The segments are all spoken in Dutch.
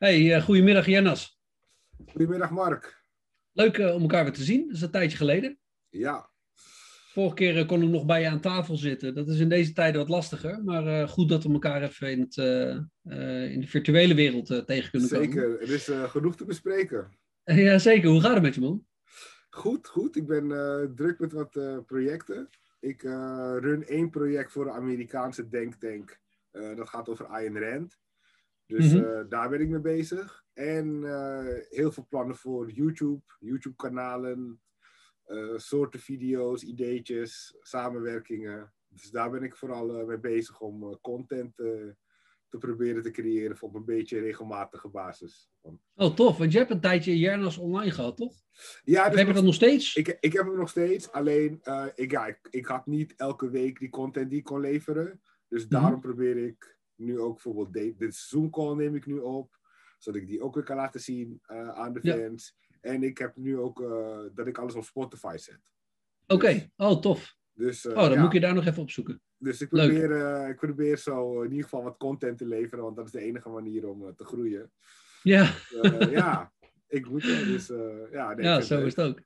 Hey, uh, goedemiddag Jennas. Goedemiddag Mark. Leuk uh, om elkaar weer te zien. Dat is een tijdje geleden. Ja. Vorige keer uh, kon ik nog bij je aan tafel zitten. Dat is in deze tijden wat lastiger. Maar goed dat we elkaar even in, het, in de virtuele wereld tegen kunnen zeker. komen. Zeker, er is genoeg te bespreken. ja, zeker. Hoe gaat het met je man? Goed, goed. Ik ben druk met wat projecten. Ik run één project voor de Amerikaanse denktank. dat gaat over Ayn Rand. Dus mm -hmm. daar ben ik mee bezig. En uh, heel veel plannen voor YouTube, YouTube-kanalen, uh, soorten video's, ideetjes, samenwerkingen. Dus daar ben ik vooral mee bezig om content te proberen te creëren op een beetje regelmatige basis. Oh, tof. Want je hebt een tijdje Jernas online gehad, toch? Ja. Dus heb je dat nog steeds? Ik, ik heb hem nog steeds. Alleen, ik, ja, ik, ik, had niet elke week die content die ik kon leveren. Dus daarom mm -hmm. probeer ik nu ook bijvoorbeeld de, de Zoom call neem ik nu op. Zodat ik die ook weer kan laten zien uh, aan de fans. Ja. En ik heb nu ook uh, dat ik alles op Spotify zet. Oké, okay. dus, oh tof. Dus, uh, oh, dan ja. moet je daar nog even op zoeken. Dus ik probeer, ik probeer zo in ieder geval wat content te leveren. Want dat is de enige manier om te groeien. Ja. ja, ik moet. Dus ja, nee, ja zo is het ook.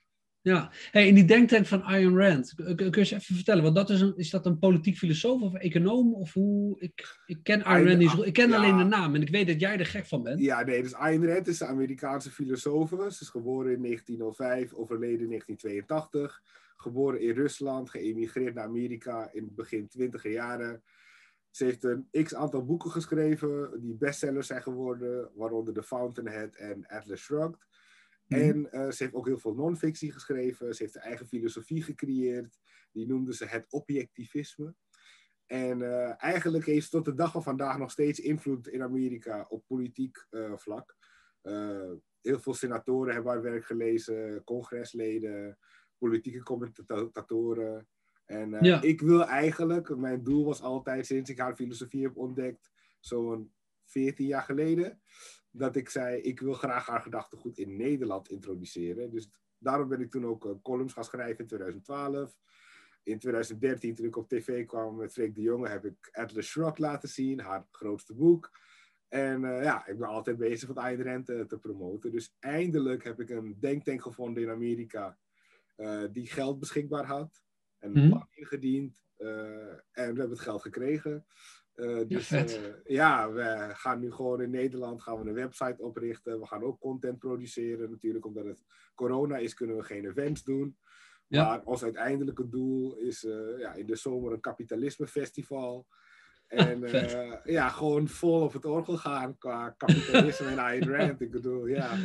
Ja, hey, in die denktank van Ayn Rand, kun je eens even vertellen, want dat is, een, is dat een politiek filosoof of econoom? Of hoe? Ik, ik ken Ayn Rand niet zo Ik ken ja. alleen de naam en ik weet dat jij er gek van bent. Ja, nee, dus Ayn Rand is een Amerikaanse filosoof. Ze is geboren in 1905, overleden in 1982. Geboren in Rusland, geëmigreerd naar Amerika in het begin twintiger jaren. Ze heeft een x aantal boeken geschreven die bestsellers zijn geworden, waaronder The Fountainhead en Atlas Shrugged. En uh, ze heeft ook heel veel non-fictie geschreven. Ze heeft haar eigen filosofie gecreëerd. Die noemde ze het objectivisme. En uh, eigenlijk heeft ze tot de dag van vandaag nog steeds invloed in Amerika op politiek uh, vlak. heel veel senatoren hebben haar werk gelezen, congresleden, politieke commentatoren. En ja. ik wil eigenlijk, mijn doel was altijd sinds ik haar filosofie heb ontdekt, zo'n 14 jaar geleden, dat ik zei, ik wil graag haar gedachtegoed in Nederland introduceren. Dus daarom ben ik toen ook uh, columns gaan schrijven in 2012. In 2013, toen ik op tv kwam met Freek de Jonge, heb ik Atlas Shrugged laten zien, haar grootste boek. En uh, ja, ik ben altijd bezig met Ayn Rand te, te, promoten. Dus eindelijk heb ik een denktank gevonden in Amerika uh, die geld beschikbaar had. En mm -hmm. ingediend. en we hebben het geld gekregen. Uh, dus ja, uh, ja, we gaan nu gewoon in Nederland gaan we een website oprichten. We gaan ook content produceren. Natuurlijk, omdat het corona is, kunnen we geen events doen. Ja. Maar ons uiteindelijke doel is uh, ja, in de zomer een kapitalisme festival. En ja, gewoon vol op het orgel gaan qua kapitalisme en Ayn Rand. Ik bedoel, ja.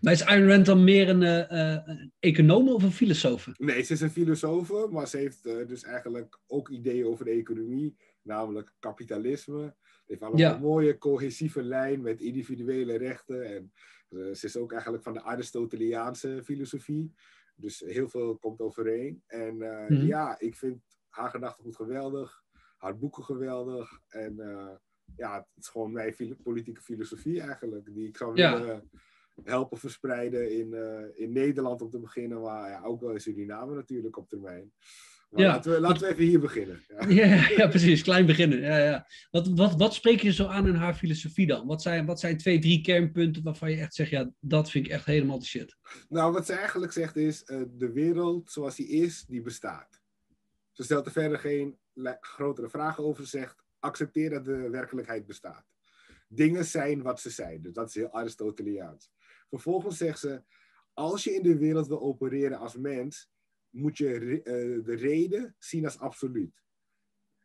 Maar is Ayn Rand dan meer een, een econoom of een filosoof? Nee, ze is een filosoof, maar ze heeft dus eigenlijk ook ideeën over de economie namelijk kapitalisme. Het heeft allemaal ja. een mooie cohesieve lijn met individuele rechten. En uh, ze is ook eigenlijk van de Aristoteliaanse filosofie. Dus heel veel komt overeen. En uh, mm -hmm. ja, ik vind haar gedachtegoed geweldig. Haar boeken geweldig. En uh, ja, het is gewoon mijn filo politieke filosofie eigenlijk. Die ik zou willen helpen verspreiden in, in Nederland om te beginnen. Maar ja, ook wel in Suriname natuurlijk op termijn. Maar ja. laten, we, laten we even hier beginnen. Ja, ja, ja precies. Klein beginnen. Ja, ja. Wat, wat, wat spreek je zo aan in haar filosofie dan? Wat zijn, wat zijn twee, drie kernpunten waarvan je echt zegt... ja, dat vind ik echt helemaal de shit? Nou, wat ze eigenlijk zegt is... Uh, de wereld zoals die is, die bestaat. Ze stelt er verder geen grotere vragen over. Ze zegt, accepteer dat de werkelijkheid bestaat. Dingen zijn wat ze zijn. Dus dat is heel Aristoteliaans. Vervolgens zegt ze... als je in de wereld wil opereren als mens moet je uh, de reden zien als absoluut.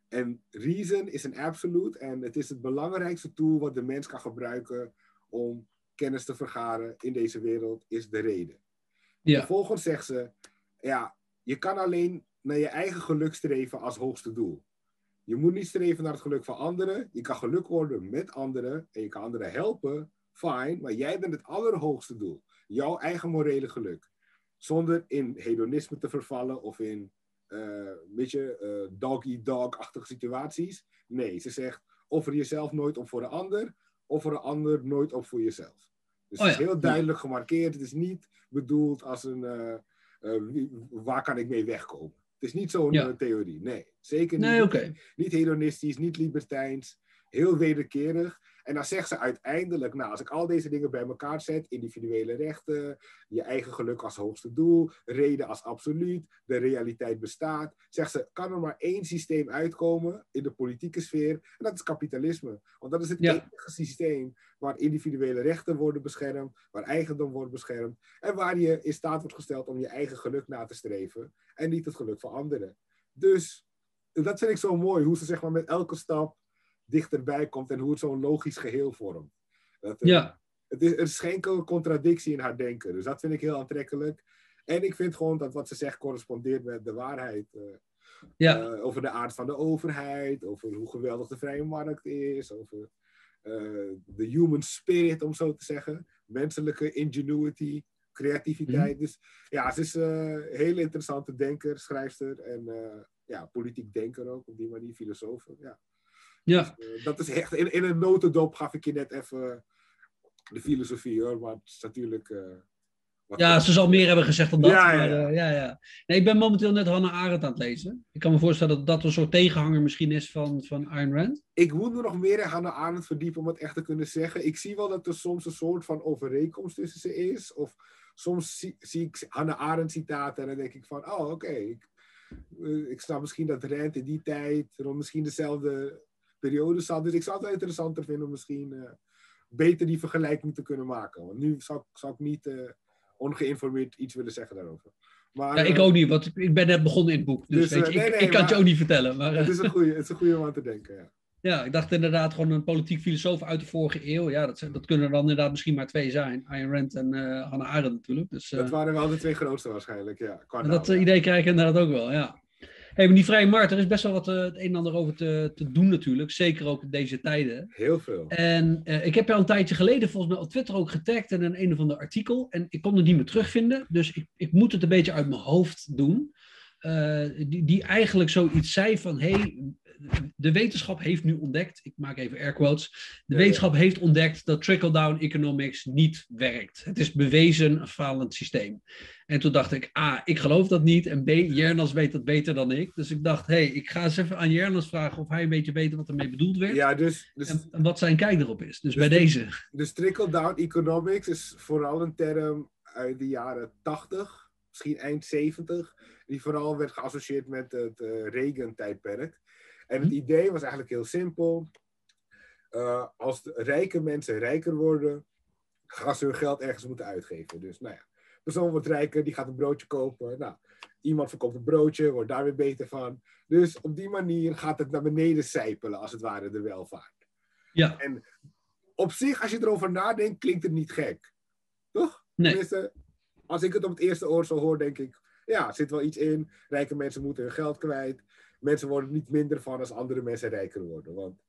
En reason is een absolute en het is het belangrijkste tool wat de mens kan gebruiken om kennis te vergaren in deze wereld, is de reden. Ja. Vervolgens zegt ze, ja, je kan alleen naar je eigen geluk streven als hoogste doel. Je moet niet streven naar het geluk van anderen. Je kan geluk worden met anderen en je kan anderen helpen, fijn, maar jij bent het allerhoogste doel. Jouw eigen morele geluk zonder in hedonisme te vervallen of in uh, een beetje uh, dog-eat-dog-achtige situaties. Nee, ze zegt offer jezelf nooit op voor de ander, offer de ander nooit op voor jezelf. Dus oh ja. het is heel duidelijk gemarkeerd. Het is niet bedoeld als een wie, waar kan ik mee wegkomen. Het is niet zo'n ja. theorie. Nee, zeker niet. Nee, okay. Niet hedonistisch, niet libertijns. Heel wederkerig. En dan zegt ze uiteindelijk, nou, als ik al deze dingen bij elkaar zet, individuele rechten, je eigen geluk als hoogste doel, reden als absoluut, de realiteit bestaat, zegt ze, kan er maar één systeem uitkomen in de politieke sfeer, en dat is kapitalisme. Want dat is het enige systeem waar individuele rechten worden beschermd, waar eigendom wordt beschermd, en waar je in staat wordt gesteld om je eigen geluk na te streven, en niet het geluk van anderen. Dus dat vind ik zo mooi, hoe ze zeg maar met elke stap dichterbij komt en hoe het zo'n logisch geheel vormt. Dat, eh, ja. Het is, er is geen contradictie in haar denken. Dus dat vind ik heel aantrekkelijk. En ik vind gewoon dat wat ze zegt correspondeert met de waarheid. Uh, ja. Uh, over de aard van de overheid, over hoe geweldig de vrije markt is, over de human spirit, om zo te zeggen. Menselijke ingenuity, creativiteit. Mm. Dus ja, ze is een hele interessante denker, schrijfster en ja, politiek denker ook, op die manier, filosoof. Ja. Ja. Dus, dat is echt, in, in een notendop gaf ik je net even de filosofie hoor, maar het is natuurlijk... Uh, ja, ze zal meer hebben gezegd dan dat. Ja, ja. Ja, ja. Nee, ik ben momenteel net Hannah Arendt aan het lezen. Ik kan me voorstellen dat dat een soort tegenhanger misschien is van, van Ayn Rand. Ik moet me nog meer in Hannah Arendt verdiepen om het echt te kunnen zeggen. Ik zie wel dat er soms een soort van overeenkomst tussen ze is. Of soms zie, zie ik Hannah Arendt citaten en dan denk ik van, oh oké, okay. ik, ik snap misschien dat Rand in die tijd rond misschien dezelfde periode. Dus ik zou het wel interessanter vinden om misschien uh, beter die vergelijking te kunnen maken. Want nu zou, zou ik niet uh, ongeïnformeerd iets willen zeggen daarover. Maar, ja, ik ook niet, want ik ben net begonnen in het boek. Dus, dus weet je, nee, ik, nee, ik, kan het je ook niet vertellen. Maar, het, is een goede, het is een goede om aan te denken, ja. Ja, ik dacht inderdaad gewoon een politiek filosoof uit de vorige eeuw. Ja, dat, dat kunnen er dan inderdaad misschien maar twee zijn. Ayn Rand en uh, Hannah Arendt natuurlijk. Dus, dat waren wel de twee grootste waarschijnlijk, ja. dat idee krijg ik inderdaad ook wel, ja. Hey, maar die vrije markt, er is best wel wat uh, het een en ander over te, te doen natuurlijk. Zeker ook in deze tijden. Heel veel. En uh, ik heb jou een tijdje geleden volgens mij op Twitter ook getagd in een, een of ander artikel. En ik kon het niet meer terugvinden. Dus ik, ik moet het een beetje uit mijn hoofd doen. Uh, die, die eigenlijk zoiets zei van... Hey, de wetenschap heeft nu ontdekt, ik maak even air quotes, de wetenschap heeft ontdekt dat trickle-down economics niet werkt. Het is bewezen een falend systeem. En toen dacht ik, A, ik geloof dat niet. En B, Jernas weet dat beter dan ik. Dus ik dacht, hé, hey, ik ga eens even aan Jernas vragen of hij een beetje weet wat ermee bedoeld werd. Ja, dus, dus, en, wat zijn kijk erop is. Dus, dus bij deze. Dus trickle-down economics is vooral een term uit de jaren 80, misschien eind 70. Die vooral werd geassocieerd met het uh, Reagan-tijdperk. En het mhm. idee was eigenlijk heel simpel. Uh, als rijke mensen rijker worden, gaan ze hun geld ergens moeten uitgeven. Dus nou ja, persoon wordt rijker, die gaat een broodje kopen. Nou, iemand verkoopt een broodje, wordt daar weer beter van. Dus op die manier gaat het naar beneden sijpelen, als het ware, de welvaart. Ja. En op zich, als je erover nadenkt, klinkt het niet gek. Toch? Nee. Tenminste, als ik het op het eerste oor zo hoor, denk ik, ja, er zit wel iets in. Rijke mensen moeten hun geld kwijt mensen worden niet minder van als andere mensen rijker worden. Want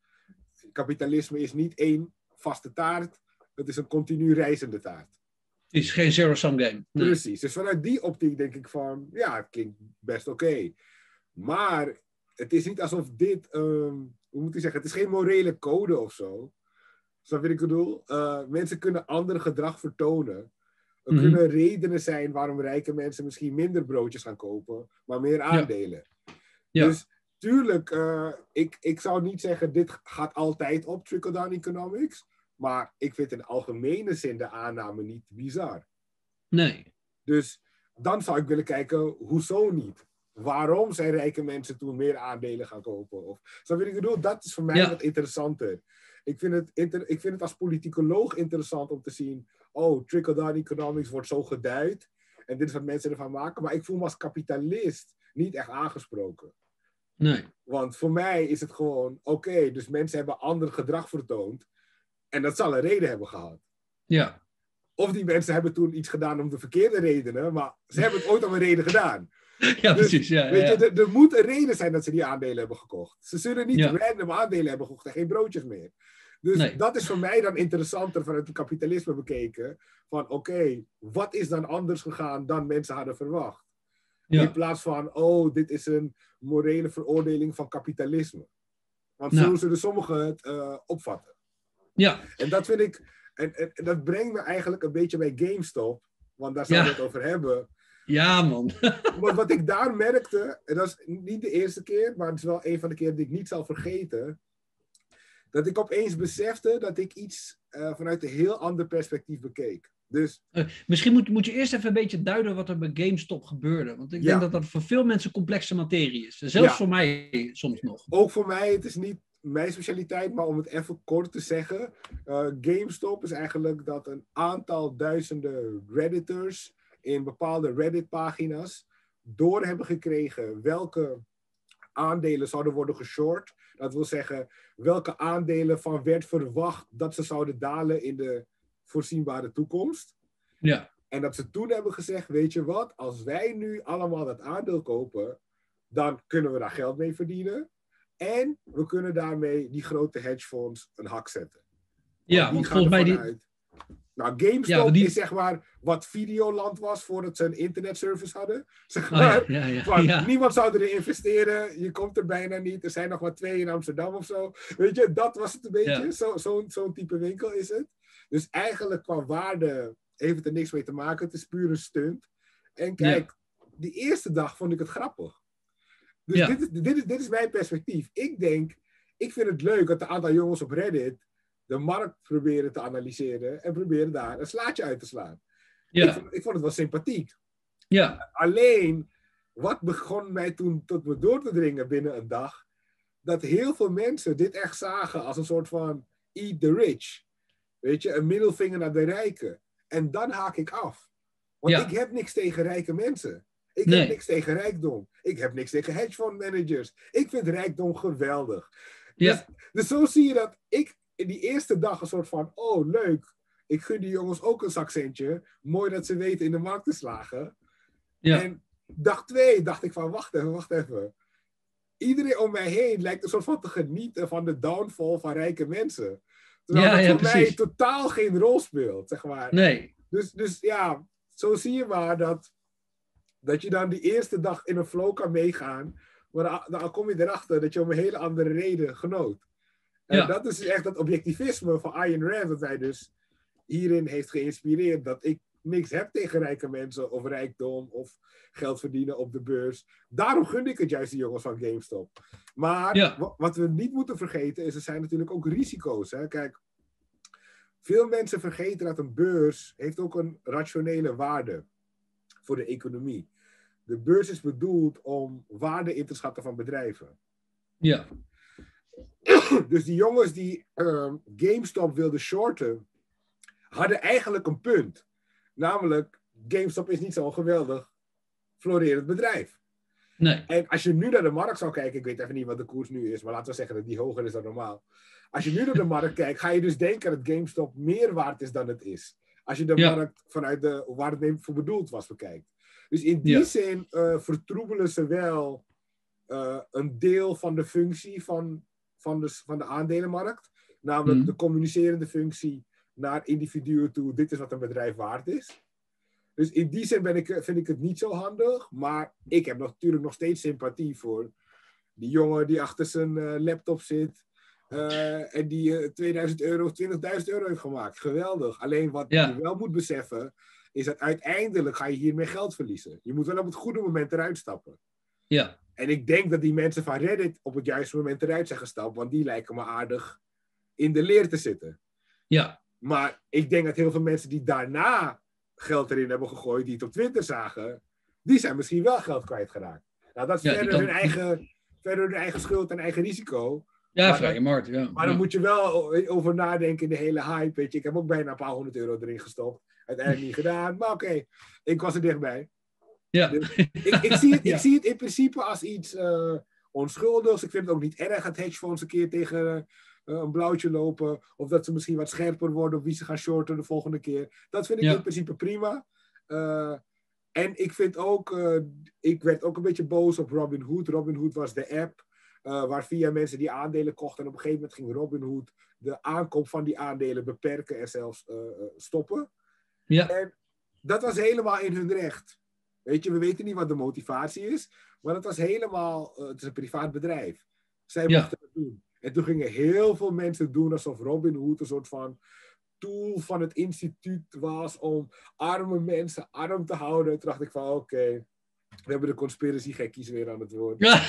kapitalisme is niet één vaste taart, het is een continu reizende taart. Het is geen zero-sum game. Precies. Dus vanuit die optiek denk ik van, ja, het klinkt best oké. Maar het is niet alsof dit, um, hoe moet ik zeggen, het is geen morele code of zo. Snap je wat ik bedoel? Uh, mensen kunnen ander gedrag vertonen. Er mm -hmm. kunnen redenen zijn waarom rijke mensen misschien minder broodjes gaan kopen, maar meer aandelen. Ja. Dus tuurlijk, uh, ik, ik zou niet zeggen dit gaat altijd op trickle-down economics. Maar ik vind in algemene zin de aanname niet bizar. Nee. Dus dan zou ik willen kijken, hoezo niet? Waarom zijn rijke mensen toen meer aandelen gaan kopen? Of, zo wil ik bedoel, dat is voor mij ja. wat interessanter. Ik vind, het inter, ik vind het als politicoloog interessant om te zien, oh, trickle-down economics wordt zo geduid. En dit is wat mensen ervan maken. Maar ik voel me als kapitalist niet echt aangesproken. Nee. Want voor mij is het gewoon, oké, dus mensen hebben ander gedrag vertoond. En dat zal een reden hebben gehad. Ja. Of die mensen hebben toen iets gedaan om de verkeerde redenen, maar ze hebben het ooit om een reden gedaan. Ja, dus, precies. Ja, weet ja. je, er, er, moet een reden zijn dat ze die aandelen hebben gekocht. Ze zullen niet random aandelen hebben gekocht en geen broodjes meer. Dus Nee. dat is voor mij dan interessanter vanuit het kapitalisme bekeken. Van oké, wat is dan anders gegaan dan mensen hadden verwacht? In plaats van, oh, dit is een morele veroordeling van kapitalisme. Want Nou. zo zullen sommigen het eh, opvatten. Ja, En dat vind ik, en, en, en dat brengt me eigenlijk een beetje bij GameStop. Want daar zouden we het over hebben. Ja man. Wat ik daar merkte, en dat is niet de eerste keer, maar het is wel een van de keren die ik niet zal vergeten. dat ik opeens besefte dat ik iets uh, vanuit een heel ander perspectief bekeek. Dus, uh, misschien moet, moet je eerst even een beetje duiden wat er bij GameStop gebeurde. Want ik denk dat dat voor veel mensen complexe materie is. Zelfs ja. voor mij soms nog. Ook voor mij, het is niet mijn specialiteit, maar om het even kort te zeggen. Uh, GameStop is eigenlijk dat een aantal duizenden Redditors in bepaalde Reddit-pagina's door hebben gekregen welke aandelen zouden worden geshort. Dat wil zeggen, welke aandelen van werd verwacht dat ze zouden dalen in de voorzienbare toekomst. Ja. En dat ze toen hebben gezegd, weet je wat, als wij nu allemaal dat aandeel kopen, dan kunnen we daar geld mee verdienen. En we kunnen daarmee die grote hedgefonds een hak zetten. Ja, want volgens mij die... Nou, GameStop is zeg maar wat Videoland was voordat ze een internetservice hadden. Zeg oh maar, ja, ja, ja, niemand zou erin investeren, je komt er bijna niet. Er zijn nog maar twee in Amsterdam of zo. Weet je, dat was het een beetje. Zo'n zo, zo type winkel is het. Dus eigenlijk qua waarde heeft het er niks mee te maken. Het is puur een stunt. En kijk, die eerste dag vond ik het grappig. Dus dit, is, dit, is, dit is mijn perspectief. Ik denk, ik vind het leuk dat een aantal jongens op Reddit de markt proberen te analyseren en proberen daar een slaatje uit te slaan. Ja. Ik, vond, ik vond het wel sympathiek. Ja. Alleen, wat begon mij toen tot me door te dringen binnen een dag, dat heel veel mensen dit echt zagen als een soort van eat the rich. Weet je, een middelvinger naar de rijken. En dan haak ik af. Want ik heb niks tegen rijke mensen. Ik heb niks tegen rijkdom. Ik heb niks tegen hedge managers. Ik vind rijkdom geweldig. Ja. Dus, dus zo zie je dat ik in die eerste dag een soort van, oh leuk, ik gun die jongens ook een zakcentje. Mooi dat ze weten in de markt te slagen. Ja. En dag twee dacht ik van, wacht even, wacht even. Iedereen om mij heen lijkt een soort van te genieten van de downfall van rijke mensen. Terwijl ja, dat voor mij totaal geen rol speelt, zeg maar. Nee. Dus, dus ja, zo zie je maar dat, dat je dan die eerste dag in een flow kan meegaan. Maar dan, dan kom je erachter dat je om een hele andere reden genoot. En dat is echt dat objectivisme van Ayn Rand, dat hij dus hierin heeft geïnspireerd. Dat ik niks heb tegen rijke mensen of rijkdom of geld verdienen op de beurs. Daarom gun ik het juist de jongens van GameStop. Maar wat we niet moeten vergeten is, er zijn natuurlijk ook risico's. Hè? Kijk, veel mensen vergeten dat een beurs heeft ook een rationele waarde voor de economie. De beurs is bedoeld om waarde in te schatten van bedrijven. Ja. dus die jongens die ehm, GameStop wilden shorten, hadden eigenlijk een punt. Namelijk, GameStop is niet zo'n geweldig florerend bedrijf. Nee. En als je nu naar de markt zou kijken, ik weet even niet wat de koers nu is, maar laten we zeggen dat die hoger is dan normaal. Als je nu naar de markt kijkt, ga je dus denken dat GameStop meer waard is dan het is. Als je de markt vanuit de, waar het voor bedoeld was bekijkt. Dus in die zin uh, vertroebelen ze wel uh, een deel van de functie van van de, van de aandelenmarkt. Namelijk mhm. de communicerende functie naar individuen toe. Dit is wat een bedrijf waard is. Dus in die zin ben ik, vind ik het niet zo handig. Maar ik heb natuurlijk nog steeds sympathie voor die jongen die achter zijn uh, laptop zit. Uh, en die uh, 2000 euro of 20.000 euro heeft gemaakt. Geweldig. Alleen wat je wel moet beseffen, is dat uiteindelijk ga je hiermee geld verliezen. Je moet wel op het goede moment eruit stappen. Ja. En ik denk dat die mensen van Reddit op het juiste moment eruit zijn gestapt, want die lijken me aardig in de leer te zitten. Ja. Maar ik denk dat heel veel mensen die daarna geld erin hebben gegooid, die het op Twitter zagen, die zijn misschien wel geld kwijtgeraakt. Nou, dat is verder, hun eigen, verder hun eigen schuld en eigen risico. Ja, vrije markt, ja. Maar dan moet je wel over nadenken in de hele hype. Weet je, ik heb ook bijna een paar honderd euro erin gestopt. Uiteindelijk niet gedaan, maar oké, ik was er dichtbij. Ja. Dus ik, ik, zie het, ik zie het in principe als iets uh, onschuldigs. Ik vind het ook niet erg dat hedgefonds een keer tegen uh, een blauwtje lopen. Of dat ze misschien wat scherper worden op wie ze gaan shorten de volgende keer. Dat vind ik in principe prima. Uh, en ik vind ook, ik werd ook een beetje boos op Robinhood. Robinhood was de app waar via mensen die aandelen kochten. En op een gegeven moment ging Robinhood de aankoop van die aandelen beperken en zelfs stoppen. Ja. En dat was helemaal in hun recht. Weet je, we weten niet wat de motivatie is, maar het was helemaal, uh, het is een privaat bedrijf. Zij mochten het doen. En toen gingen heel veel mensen doen alsof Robinhood een soort van tool van het instituut was om arme mensen arm te houden. Toen dacht ik van oké, We hebben de conspiracy gekkies weer aan het woord. Ja.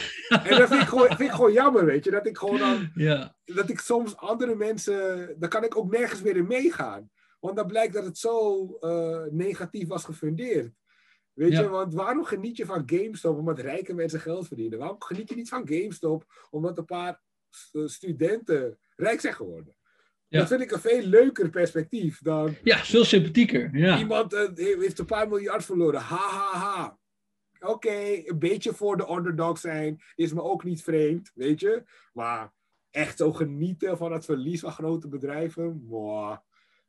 En dat vind ik, gewoon, vind ik gewoon jammer, weet je. Dat ik gewoon dan... Ja. Dat ik soms andere mensen... Daar kan ik ook nergens weer in meegaan. Want dan blijkt dat het zo uh, negatief was gefundeerd. Weet je, want waarom geniet je van GameStop omdat rijke mensen geld verdienen? Waarom geniet je niet van GameStop omdat een paar studenten rijk zijn geworden? Ja. Dat vind ik een veel leuker perspectief dan. Ja, veel sympathieker. Ja. Iemand uh, heeft een paar miljard verloren. Ha ha ha. Oké, een beetje voor de underdog zijn is me ook niet vreemd, weet je. Maar echt zo genieten van het verlies van grote bedrijven, wow,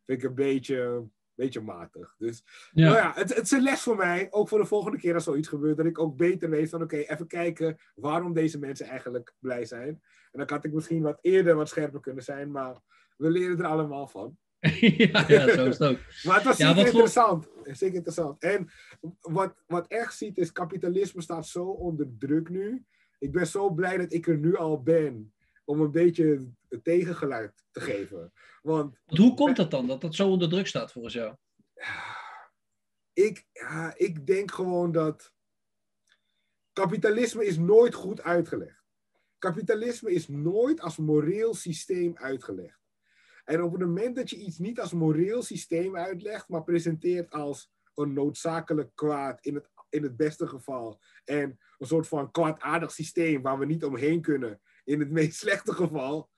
vind ik een beetje, beetje matig. Dus ja. Nou ja, het, het is een les voor mij, ook voor de volgende keer als zoiets gebeurt, dat ik ook beter weet van oké, even kijken waarom deze mensen eigenlijk blij zijn. En dan had ik misschien wat eerder wat scherper kunnen zijn, maar we leren er allemaal van. ja, ja, zo is het ook. maar het was ja, zeker interessant. Zeker interessant. En wat, wat echt ziet is, kapitalisme staat zo onder druk nu. Ik ben zo blij dat ik er nu al ben om een beetje het tegengeluid te geven. Want, hoe komt dat dan, dat dat zo onder druk staat volgens jou? Ik, ja, ik denk gewoon dat kapitalisme is nooit goed uitgelegd. Kapitalisme is nooit als moreel systeem uitgelegd. En op het moment dat je iets niet als moreel systeem uitlegt, maar presenteert als een noodzakelijk kwaad in het, in het beste geval. En een soort van kwaadaardig systeem waar we niet omheen kunnen in het meest slechte geval.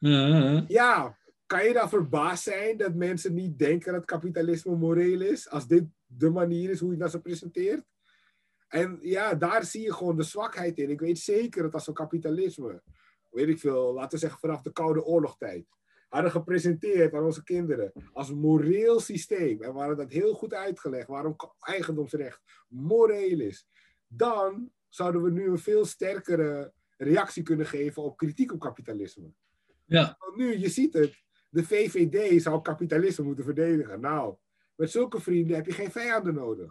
Ja, kan je dan verbaasd zijn dat mensen niet denken dat kapitalisme moreel is, als dit de manier is hoe je dat ze presenteert? En ja, daar zie je gewoon de zwakheid in. Ik weet zeker dat als een kapitalisme, weet ik veel, laten we zeggen vanaf de Koude Oorlogstijd, hadden gepresenteerd aan onze kinderen als moreel systeem. En we hadden dat heel goed uitgelegd waarom eigendomsrecht moreel is. Dan zouden we nu een veel sterkere reactie kunnen geven op kritiek op kapitalisme. Ja. Want nu, je ziet het, de VVD zou kapitalisme moeten verdedigen. Nou, met zulke vrienden heb je geen vijanden nodig.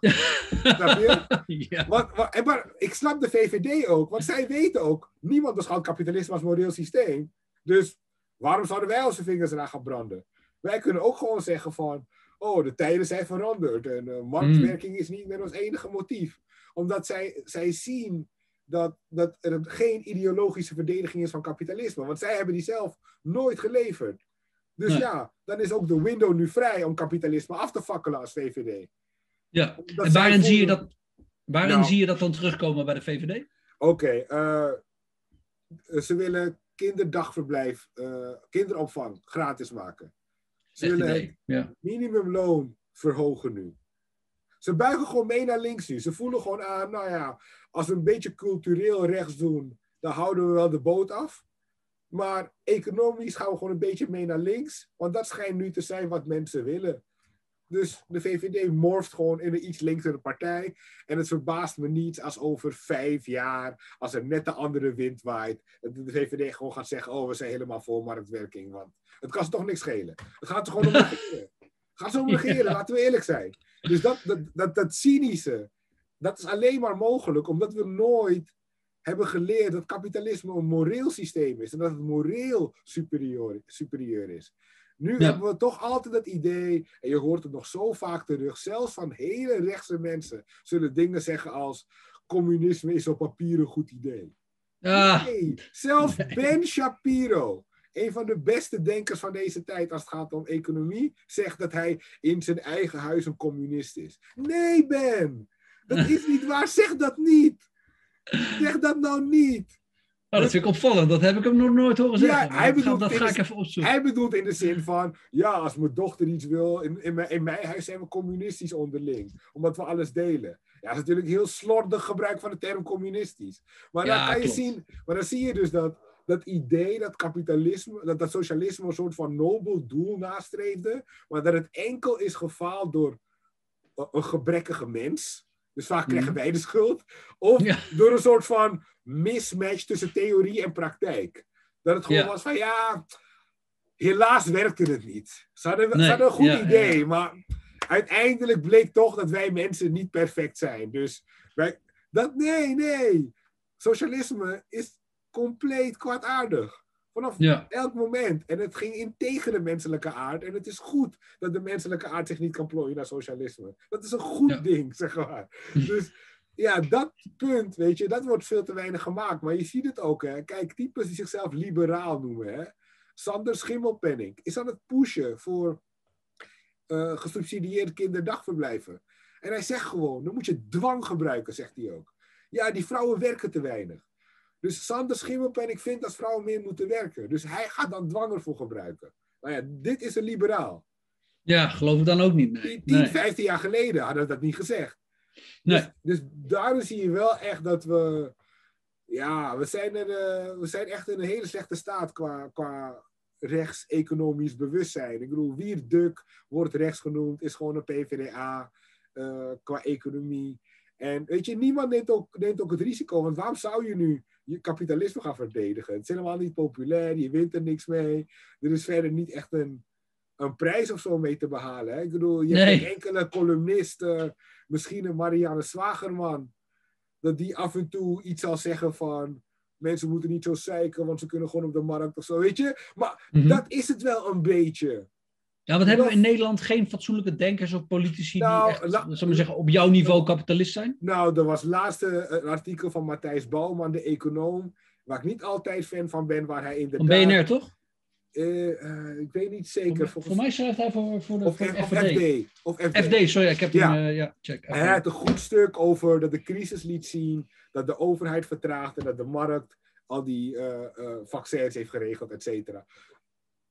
snap je? Ja. Want, maar ik snap de VVD ook, want zij weten ook, niemand beschouwt kapitalisme als moreel systeem. Dus Waarom zouden wij onze vingers eraan gaan branden? Wij kunnen ook gewoon zeggen van, oh, de tijden zijn veranderd en uh, marktwerking is niet meer ons enige motief. Omdat zij, zij zien dat, dat er geen ideologische verdediging is van kapitalisme. Want zij hebben die zelf nooit geleverd. Dus ja, dan is ook de window nu vrij om kapitalisme af te fakkelen als VVD. Ja, en waarin, zie, je dat, waarin nou. zie je dat dan terugkomen bij de VVD? Oké, eh, ze willen kinderdagverblijf, uh, kinderopvang gratis maken. Ze willen ja. minimumloon verhogen nu. Ze buigen gewoon mee naar links nu. Ze voelen gewoon aan, nou ja, als we een beetje cultureel rechts doen, dan houden we wel de boot af. Maar economisch gaan we gewoon een beetje mee naar links. Want dat schijnt nu te zijn wat mensen willen. Dus de VVD morft gewoon in een iets linkere partij. En het verbaast me niet als over vijf jaar, als er net de andere wind waait, de VVD gewoon gaat zeggen: Oh, we zijn helemaal voor marktwerking. Want het kan ze toch niks schelen. Het gaat er gewoon om regeren. Het gaat zo om regeren, laten we eerlijk zijn. Dus dat, dat, dat, dat cynische, dat is alleen maar mogelijk omdat we nooit hebben geleerd dat kapitalisme een moreel systeem is en dat het moreel superieur, superieur is. Nu hebben we toch altijd het idee, en je hoort het nog zo vaak terug, zelfs van hele rechtse mensen zullen dingen zeggen als communisme is op papier een goed idee. Ah. Nee, zelfs Ben Shapiro, een van de beste denkers van deze tijd als het gaat om economie, zegt dat hij in zijn eigen huis een communist is. Nee, Ben, dat is niet waar. Zeg dat niet. Zeg dat nou niet. Oh, dat vind ik opvallend. Dat heb ik hem nog nooit horen zeggen. Ja, hij bedoelt, dat ga ik even opzoeken. Hij bedoelt in de zin van... Ja, als mijn dochter iets wil... In, in, mijn, in mijn huis zijn we communistisch onderling. Omdat we alles delen. Ja, dat is natuurlijk heel slordig gebruik van de term communistisch. Maar dan kan je zien... Maar dan zie je dus dat dat idee dat kapitalisme, dat, dat socialisme een soort van nobel doel nastreefde, maar dat het enkel is gefaald door een gebrekkige mens. Dus vaak krijgen mhm. wij de schuld. Of door een soort van mismatch tussen theorie en praktijk. Dat het gewoon was van ja, helaas werkte het niet. Ze hadden, ze hadden een goed idee, maar uiteindelijk bleek toch dat wij mensen niet perfect zijn. Dus wij, dat, nee, nee. Socialisme is compleet kwaadaardig. Vanaf elk moment. En het ging in tegen de menselijke aard. En het is goed dat de menselijke aard zich niet kan plooien naar socialisme. Dat is een goed ding, zeg maar. Dus ja, dat punt, weet je, dat wordt veel te weinig gemaakt. Maar je ziet het ook, hè. Kijk, types die zichzelf liberaal noemen, hè. Sander Schimmelpenning is aan het pushen voor uh, gesubsidieerde kinderdagverblijven. En hij zegt gewoon, dan moet je dwang gebruiken, zegt hij ook. Ja, die vrouwen werken te weinig. Dus Sander Schimmelpenning vindt dat vrouwen meer moeten werken. Dus hij gaat dan dwang ervoor gebruiken. Nou ja, dit is een liberaal. Ja, geloof ik dan ook niet. Nee. 10, 15 jaar geleden hadden we dat niet gezegd. Nee. Dus, dus daarom zie je wel echt dat we. Ja, we zijn, er, uh, we zijn echt in een hele slechte staat qua, qua rechts-economisch bewustzijn. Ik bedoel, Wierduk wordt rechts genoemd, is gewoon een PvdA uh, qua economie. En weet je, niemand neemt ook, neemt ook het risico. Want waarom zou je nu je kapitalisme gaan verdedigen? Het is helemaal niet populair, je wint er niks mee. Er is verder niet echt een, een prijs of zo mee te behalen. Hè? Ik bedoel, je hebt een enkele columnist, uh, misschien een Marianne Zwagerman, dat die af en toe iets zal zeggen van mensen moeten niet zo zeiken, want ze kunnen gewoon op de markt of zo, weet je? Maar mm -hmm. dat is het wel een beetje. Ja, wat hebben we in Nederland geen fatsoenlijke denkers of politici nou, die echt, la, zullen zeggen, op jouw niveau kapitalist zijn? Nou, er was laatst een artikel van Matthijs Bouwman, de econoom, waar ik niet altijd fan van ben, waar hij inderdaad... Van BNR, toch? Uh, uh, ik weet niet zeker. Voor, voor mij schrijft hij voor, voor de of, voor of FD. Of FD. FD, sorry, ik heb ja. uh, ja, check. Hij had een goed stuk over dat de crisis liet zien, dat de overheid vertraagde, dat de markt al die vaccins heeft geregeld, et cetera.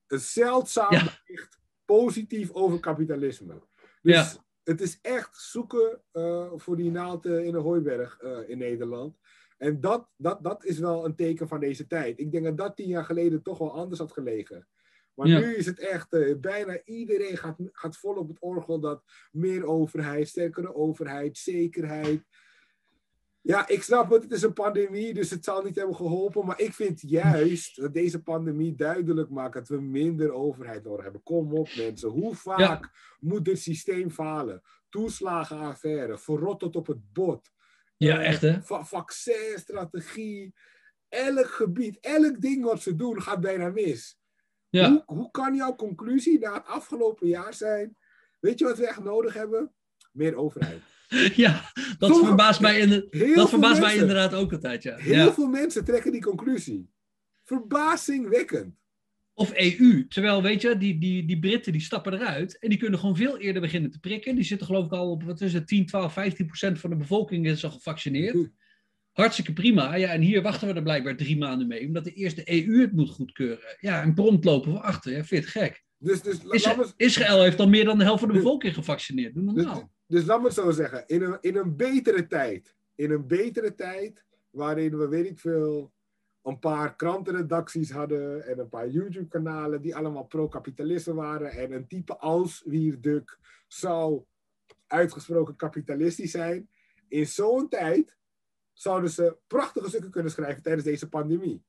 Een zeldzaam ja. bericht positief over kapitalisme. Dus ja. het is echt zoeken voor die naald in een hooiberg in Nederland. En dat, dat, dat is wel een teken van deze tijd. Ik denk dat dat tien jaar geleden toch wel anders had gelegen. Maar ja. nu is het echt, uh, bijna iedereen gaat, gaat vol op het orgel dat meer overheid, sterkere overheid, zekerheid. Ja, ik snap het, het is een pandemie, dus het zal niet hebben geholpen. Maar ik vind juist dat deze pandemie duidelijk maakt dat we minder overheid nodig hebben. Kom op mensen, hoe vaak ja. moet dit systeem falen? Toeslagenaffaire, verrot tot op het bot. Ja, echt hè? Va vaccin, strategie. Elk gebied, elk ding wat ze doen gaat bijna mis. Ja. Hoe, hoe kan jouw conclusie na het afgelopen jaar zijn? Weet je wat we echt nodig hebben? Meer overheid. Ja, dat verbaast, mij, in dat verbaast mij inderdaad ook altijd. Ja. Heel ja. veel mensen trekken die conclusie. Verbazingwekkend. Of EU. Terwijl, weet je, die, die, die Britten die stappen eruit en die kunnen gewoon veel eerder beginnen te prikken. Die zitten geloof ik al op, wat is het, 10, 12, 15 procent van de bevolking is al gevaccineerd. Hartstikke prima. Ja, en hier wachten we er blijkbaar drie maanden mee, omdat de eerste EU het moet goedkeuren. Ja, en prompt lopen we achter. Ja, vind je het gek? Dus, dus, Israël, Israël heeft al meer dan de helft van de bevolking gevaccineerd. Doe normaal. Dus, laat me het zo zeggen. In een, in een betere tijd, in een betere tijd, waarin we weet ik veel een paar krantenredacties hadden en een paar YouTube-kanalen die allemaal pro-kapitalisme waren. En een type als Wierduk zou uitgesproken kapitalistisch zijn. In zo'n tijd zouden ze prachtige stukken kunnen schrijven tijdens deze pandemie.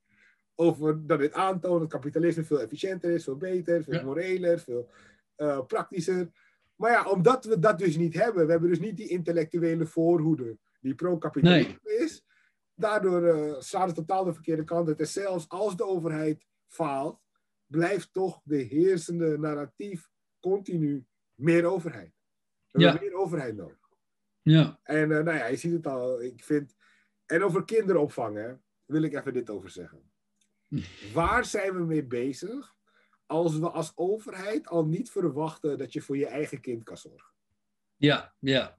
Over dat dit aantoont dat kapitalisme veel efficiënter is, veel beter, veel moreler, veel uh, praktischer. Maar ja, omdat we dat dus niet hebben, we hebben dus niet die intellectuele voorhoede die pro-kapitalisme nee. is daardoor uh, staat het totaal de verkeerde kant uit. En zelfs als de overheid faalt, blijft toch de heersende narratief continu meer overheid. We ja. hebben meer overheid nodig. Ja. En uh, nou ja, je ziet het al. Ik vind... En over kinderopvang, hè, wil ik even dit over zeggen. Waar zijn we mee bezig als we als overheid al niet verwachten dat je voor je eigen kind kan zorgen? Ja, ja.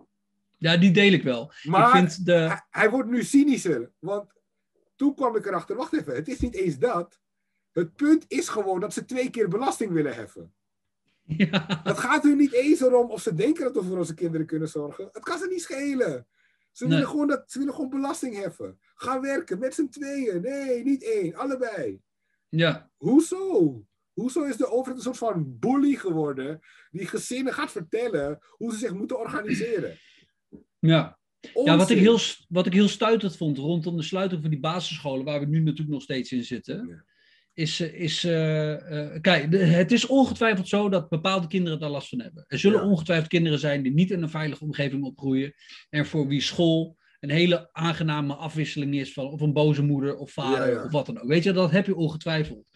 Ja, die deel ik wel. Maar ik vind de... hij, hij, wordt nu cynischer. Want toen kwam ik erachter, wacht even, het is niet eens dat. Het punt is gewoon dat ze twee keer belasting willen heffen. Ja. Het gaat hun niet eens erom of ze denken dat we voor onze kinderen kunnen zorgen. Het kan ze niet schelen. Ze, nee. willen, gewoon dat, ze willen gewoon belasting heffen. Ga werken met z'n tweeën. Nee, niet één. Allebei. Ja. Hoezo? Hoezo is de overheid een soort van bully geworden die gezinnen gaat vertellen hoe ze zich moeten organiseren? Ja. Ja, wat ik, heel, wat ik heel stuitend vond rondom de sluiting van die basisscholen, waar we nu natuurlijk nog steeds in zitten, ja. is, is uh, uh, kijk, de, het is ongetwijfeld zo dat bepaalde kinderen daar last van hebben. Er zullen ja. ongetwijfeld kinderen zijn die niet in een veilige omgeving opgroeien en voor wie school een hele aangename afwisseling is van of een boze moeder of vader ja, of wat dan ook. Weet je, dat heb je ongetwijfeld.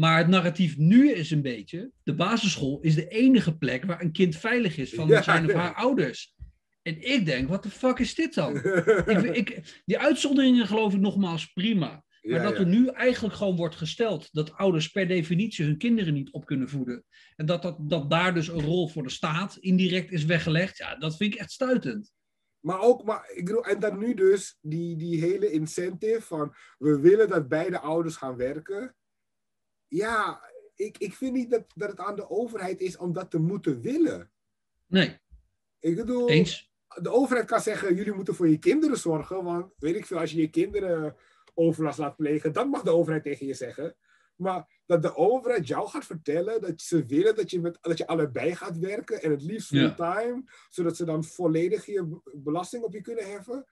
Maar het narratief nu is een beetje, de basisschool is de enige plek waar een kind veilig is van zijn of haar ouders. En ik denk, wat de fuck is dit dan? ik, ik, die uitzonderingen geloof ik nogmaals prima. Maar dat er nu eigenlijk gewoon wordt gesteld dat ouders per definitie hun kinderen niet op kunnen voeden. En dat, dat, dat daar dus een rol voor de staat indirect is weggelegd. Ja, dat vind ik echt stuitend. Maar ook, maar ik bedoel, en dat nu dus die, die hele incentive van we willen dat beide ouders gaan werken. Ja, ik, ik vind niet dat, dat het aan de overheid is om dat te moeten willen. Nee. Ik bedoel, Eens. de overheid kan zeggen, jullie moeten voor je kinderen zorgen. Want weet ik veel, als je je kinderen overlast laat plegen, dan mag de overheid tegen je zeggen. Maar dat de overheid jou gaat vertellen dat ze willen dat je, met, dat je allebei gaat werken en het liefst fulltime, zodat ze dan volledig je belasting op je kunnen heffen.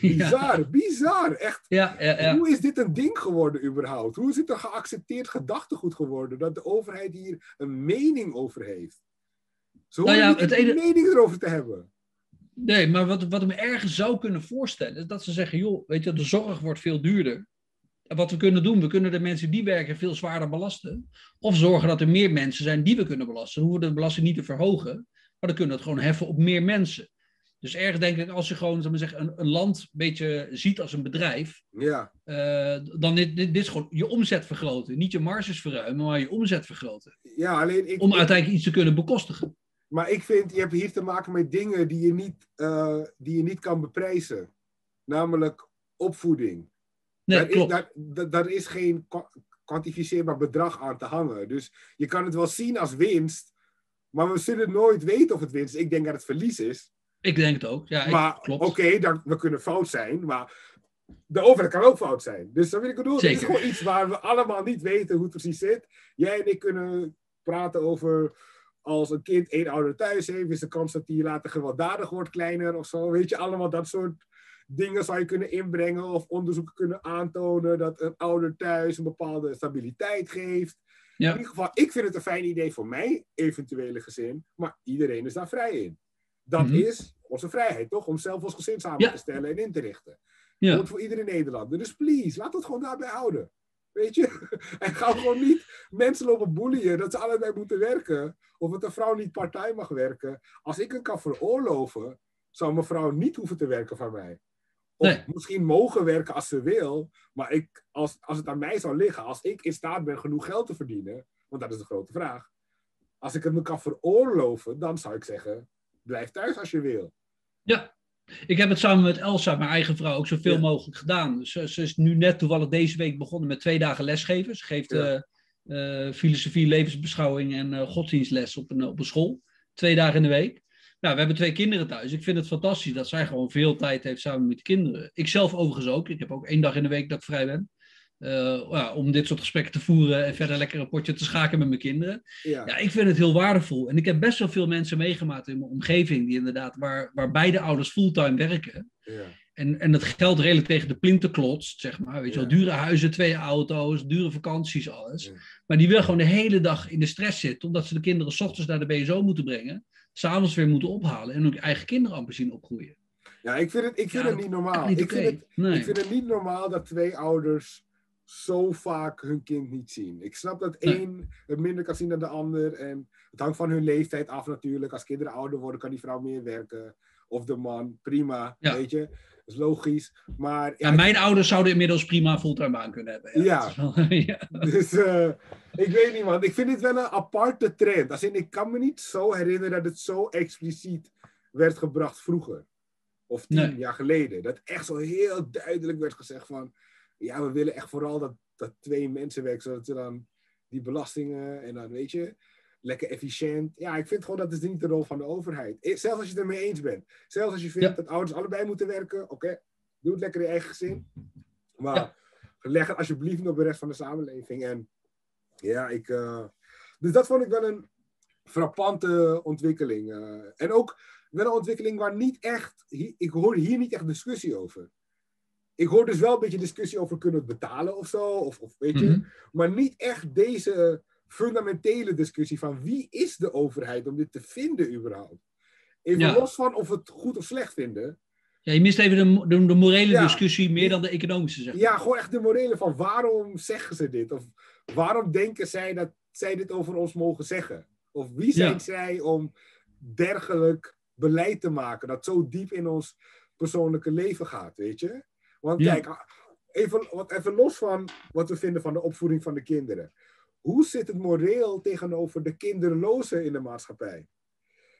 Bizar, ja. bizar, echt. Ja, ja, Hoe is dit een ding geworden überhaupt? Hoe is dit een geaccepteerd gedachtegoed geworden dat de overheid hier een mening over heeft? Zo nou ja, het ene... een mening erover te hebben. Nee, maar wat, wat ik me ergens zou kunnen voorstellen, is dat ze zeggen, joh, weet je, de zorg wordt veel duurder. En wat we kunnen doen, we kunnen de mensen die werken veel zwaarder belasten. Of zorgen dat er meer mensen zijn die we kunnen belasten. Dan hoeven we de belasting niet te verhogen, maar dan kunnen we het gewoon heffen op meer mensen. Dus erg denk ik, als je gewoon zeg maar zeggen, een, een land een beetje ziet als een bedrijf, ja. Uh, dan dit, dit, dit, is gewoon je omzet vergroten. Niet je marges verruimen, maar je omzet vergroten. Ja, alleen ik, Om uiteindelijk iets te kunnen bekostigen. Maar ik vind, je hebt hier te maken met dingen die je niet, uh, die je niet kan beprijzen. Namelijk opvoeding. Nee, daar, klopt. Is, daar, daar is geen kwantificeerbaar bedrag aan te hangen. Dus je kan het wel zien als winst, maar we zullen nooit weten of het winst is. Ik denk dat het verlies is. Ik denk het ook. Ja, maar oké, okay, we kunnen fout zijn, maar de overheid kan ook fout zijn. Dus dat wil ik bedoelen. Het is gewoon iets waar we allemaal niet weten hoe het precies zit. Jij en ik kunnen praten over als een kind één ouder thuis heeft, is de kans dat die later gewelddadig wordt kleiner of zo. Weet je, allemaal dat soort dingen zou je kunnen inbrengen of onderzoeken kunnen aantonen dat een ouder thuis een bepaalde stabiliteit geeft. Ja. In ieder geval, ik vind het een fijn idee voor mijn eventuele gezin, maar iedereen is daar vrij in. Dat Mhm. is onze vrijheid, toch? Om zelf ons gezin samen Ja. te stellen en in te richten. Ja. Dat voor iedere Nederlander. Dus please, laat het gewoon daarbij houden. Weet je? En ga gewoon niet mensen lopen boeien dat ze allebei moeten werken. Of dat een vrouw niet part-time mag werken. Als ik het kan veroorloven, zou mijn vrouw niet hoeven te werken van mij. Of Nee. misschien mogen werken als ze wil. Maar ik, als, als het aan mij zou liggen, als ik in staat ben genoeg geld te verdienen. Want dat is de grote vraag. Als ik het me kan veroorloven, dan zou ik zeggen: blijf thuis als je wil. Ja, ik heb het samen met Elsa, mijn eigen vrouw, ook zoveel Ja. mogelijk gedaan. Ze, ze is nu net toevallig deze week begonnen met twee dagen lesgeven. Ze geeft Ja. eh, eh, filosofie, levensbeschouwing en eh, godsdienstles op een, op een school. Twee dagen in de week. Nou, we hebben twee kinderen thuis. Ik vind het fantastisch dat zij gewoon veel tijd heeft samen met de kinderen. Ik zelf overigens ook. Ik heb ook één dag in de week dat ik vrij ben. Eh, ja, om dit soort gesprekken te voeren en verder lekker een potje te schaken met mijn kinderen. Ja. Ja, ik vind het heel waardevol. En ik heb best wel veel mensen meegemaakt in mijn omgeving die inderdaad, waar, waar beide ouders fulltime werken. Ja. En, en dat geld redelijk tegen de plinten klotst, zeg maar. Weet je wel, dure huizen, twee auto's, dure vakanties, alles. Maar die wil gewoon de hele dag in de stress zitten, omdat ze de kinderen 's ochtends naar de BSO moeten brengen, s'avonds weer moeten ophalen en hun eigen kinderen amper zien opgroeien. Ja, ik vind het, ik vind Ja, het niet normaal. Niet ik, vind het, Nee. ik vind het niet normaal dat twee ouders zo vaak hun kind niet zien. Ik snap dat één het minder kan zien dan de ander. En het hangt van hun leeftijd af natuurlijk. Als kinderen ouder worden, kan die vrouw meer werken. Of de man, prima, Ja. weet je. Dat is logisch. Maar Ja, mijn ouders zouden inmiddels prima fulltime baan kunnen hebben. Wel- ja. Dus eh, ik weet niet, man. Ik vind dit wel een aparte trend. Als in, ik kan me niet zo herinneren dat het zo expliciet werd gebracht vroeger. Of tien Nee. jaar geleden. Dat echt zo heel duidelijk werd gezegd van... Ja, we willen echt vooral dat, dat twee mensen werken. Zodat ze dan die belastingen en dan, weet je... Lekker efficiënt. Ja, ik vind gewoon dat is niet de rol van de overheid. Eh, Zelfs als je het ermee eens bent. Zelfs als je vindt Ja. dat ouders allebei moeten werken. Oké, doe het lekker in je eigen gezin. Maar Ja. leg het alsjeblieft op de rest van de samenleving. En ja, ik. eh, dus dat vond ik wel een frappante ontwikkeling. eh. en ook wel een ontwikkeling waar niet echt. Ik hoor hier niet echt discussie over. Ik hoor dus wel een beetje discussie over kunnen we het betalen of zo. Of, of weet je. Mhm. Maar niet echt deze fundamentele discussie van wie is de overheid om dit te vinden überhaupt. Even Ja. los van of we het goed of slecht vinden. Ja, je mist even de, de, de morele Ja. discussie meer dan de economische, zeg. Ja, gewoon echt de morele van waarom zeggen ze dit? Of waarom denken zij dat zij dit over ons mogen zeggen? Of wie zijn Ja. zij om dergelijk beleid te maken dat zo diep in ons persoonlijke leven gaat, weet je? Want kijk, even, wat, even los van wat we vinden van de opvoeding van de kinderen. Hoe zit het moreel tegenover de kinderlozen in de maatschappij?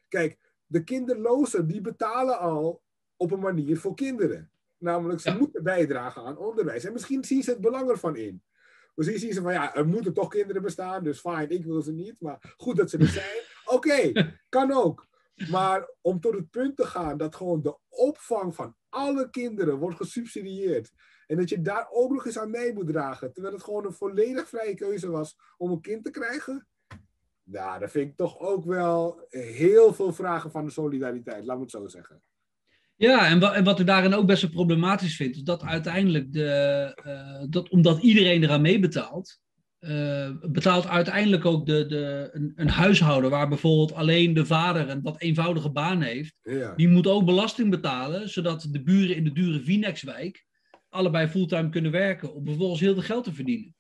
Kijk, de kinderlozen die betalen al op een manier voor kinderen. Namelijk, ze moeten bijdragen aan onderwijs. En misschien zien ze het belang ervan in. Misschien zien ze van, ja, er moeten toch kinderen bestaan, dus fijn, ik wil ze niet. Maar goed dat ze er zijn. Oké, kan ook. Maar om tot het punt te gaan dat gewoon de opvang van alle kinderen wordt gesubsidieerd. En dat je daar ook nog eens aan mee moet dragen. Terwijl het gewoon een volledig vrije keuze was om een kind te krijgen. Nou, dat vind ik toch ook wel heel veel vragen van de solidariteit, laat me het zo zeggen. Ja, en, wat, en wat ik daarin ook best wel problematisch vind, is dat uiteindelijk, de, uh, dat, omdat iedereen eraan meebetaalt, uh, betaalt uiteindelijk ook de, de, een, een, huishouden waar bijvoorbeeld alleen de vader een wat eenvoudige baan heeft, ja. die moet ook belasting betalen, zodat de buren in de dure Vinex-wijk allebei fulltime kunnen werken om vervolgens heel veel geld te verdienen.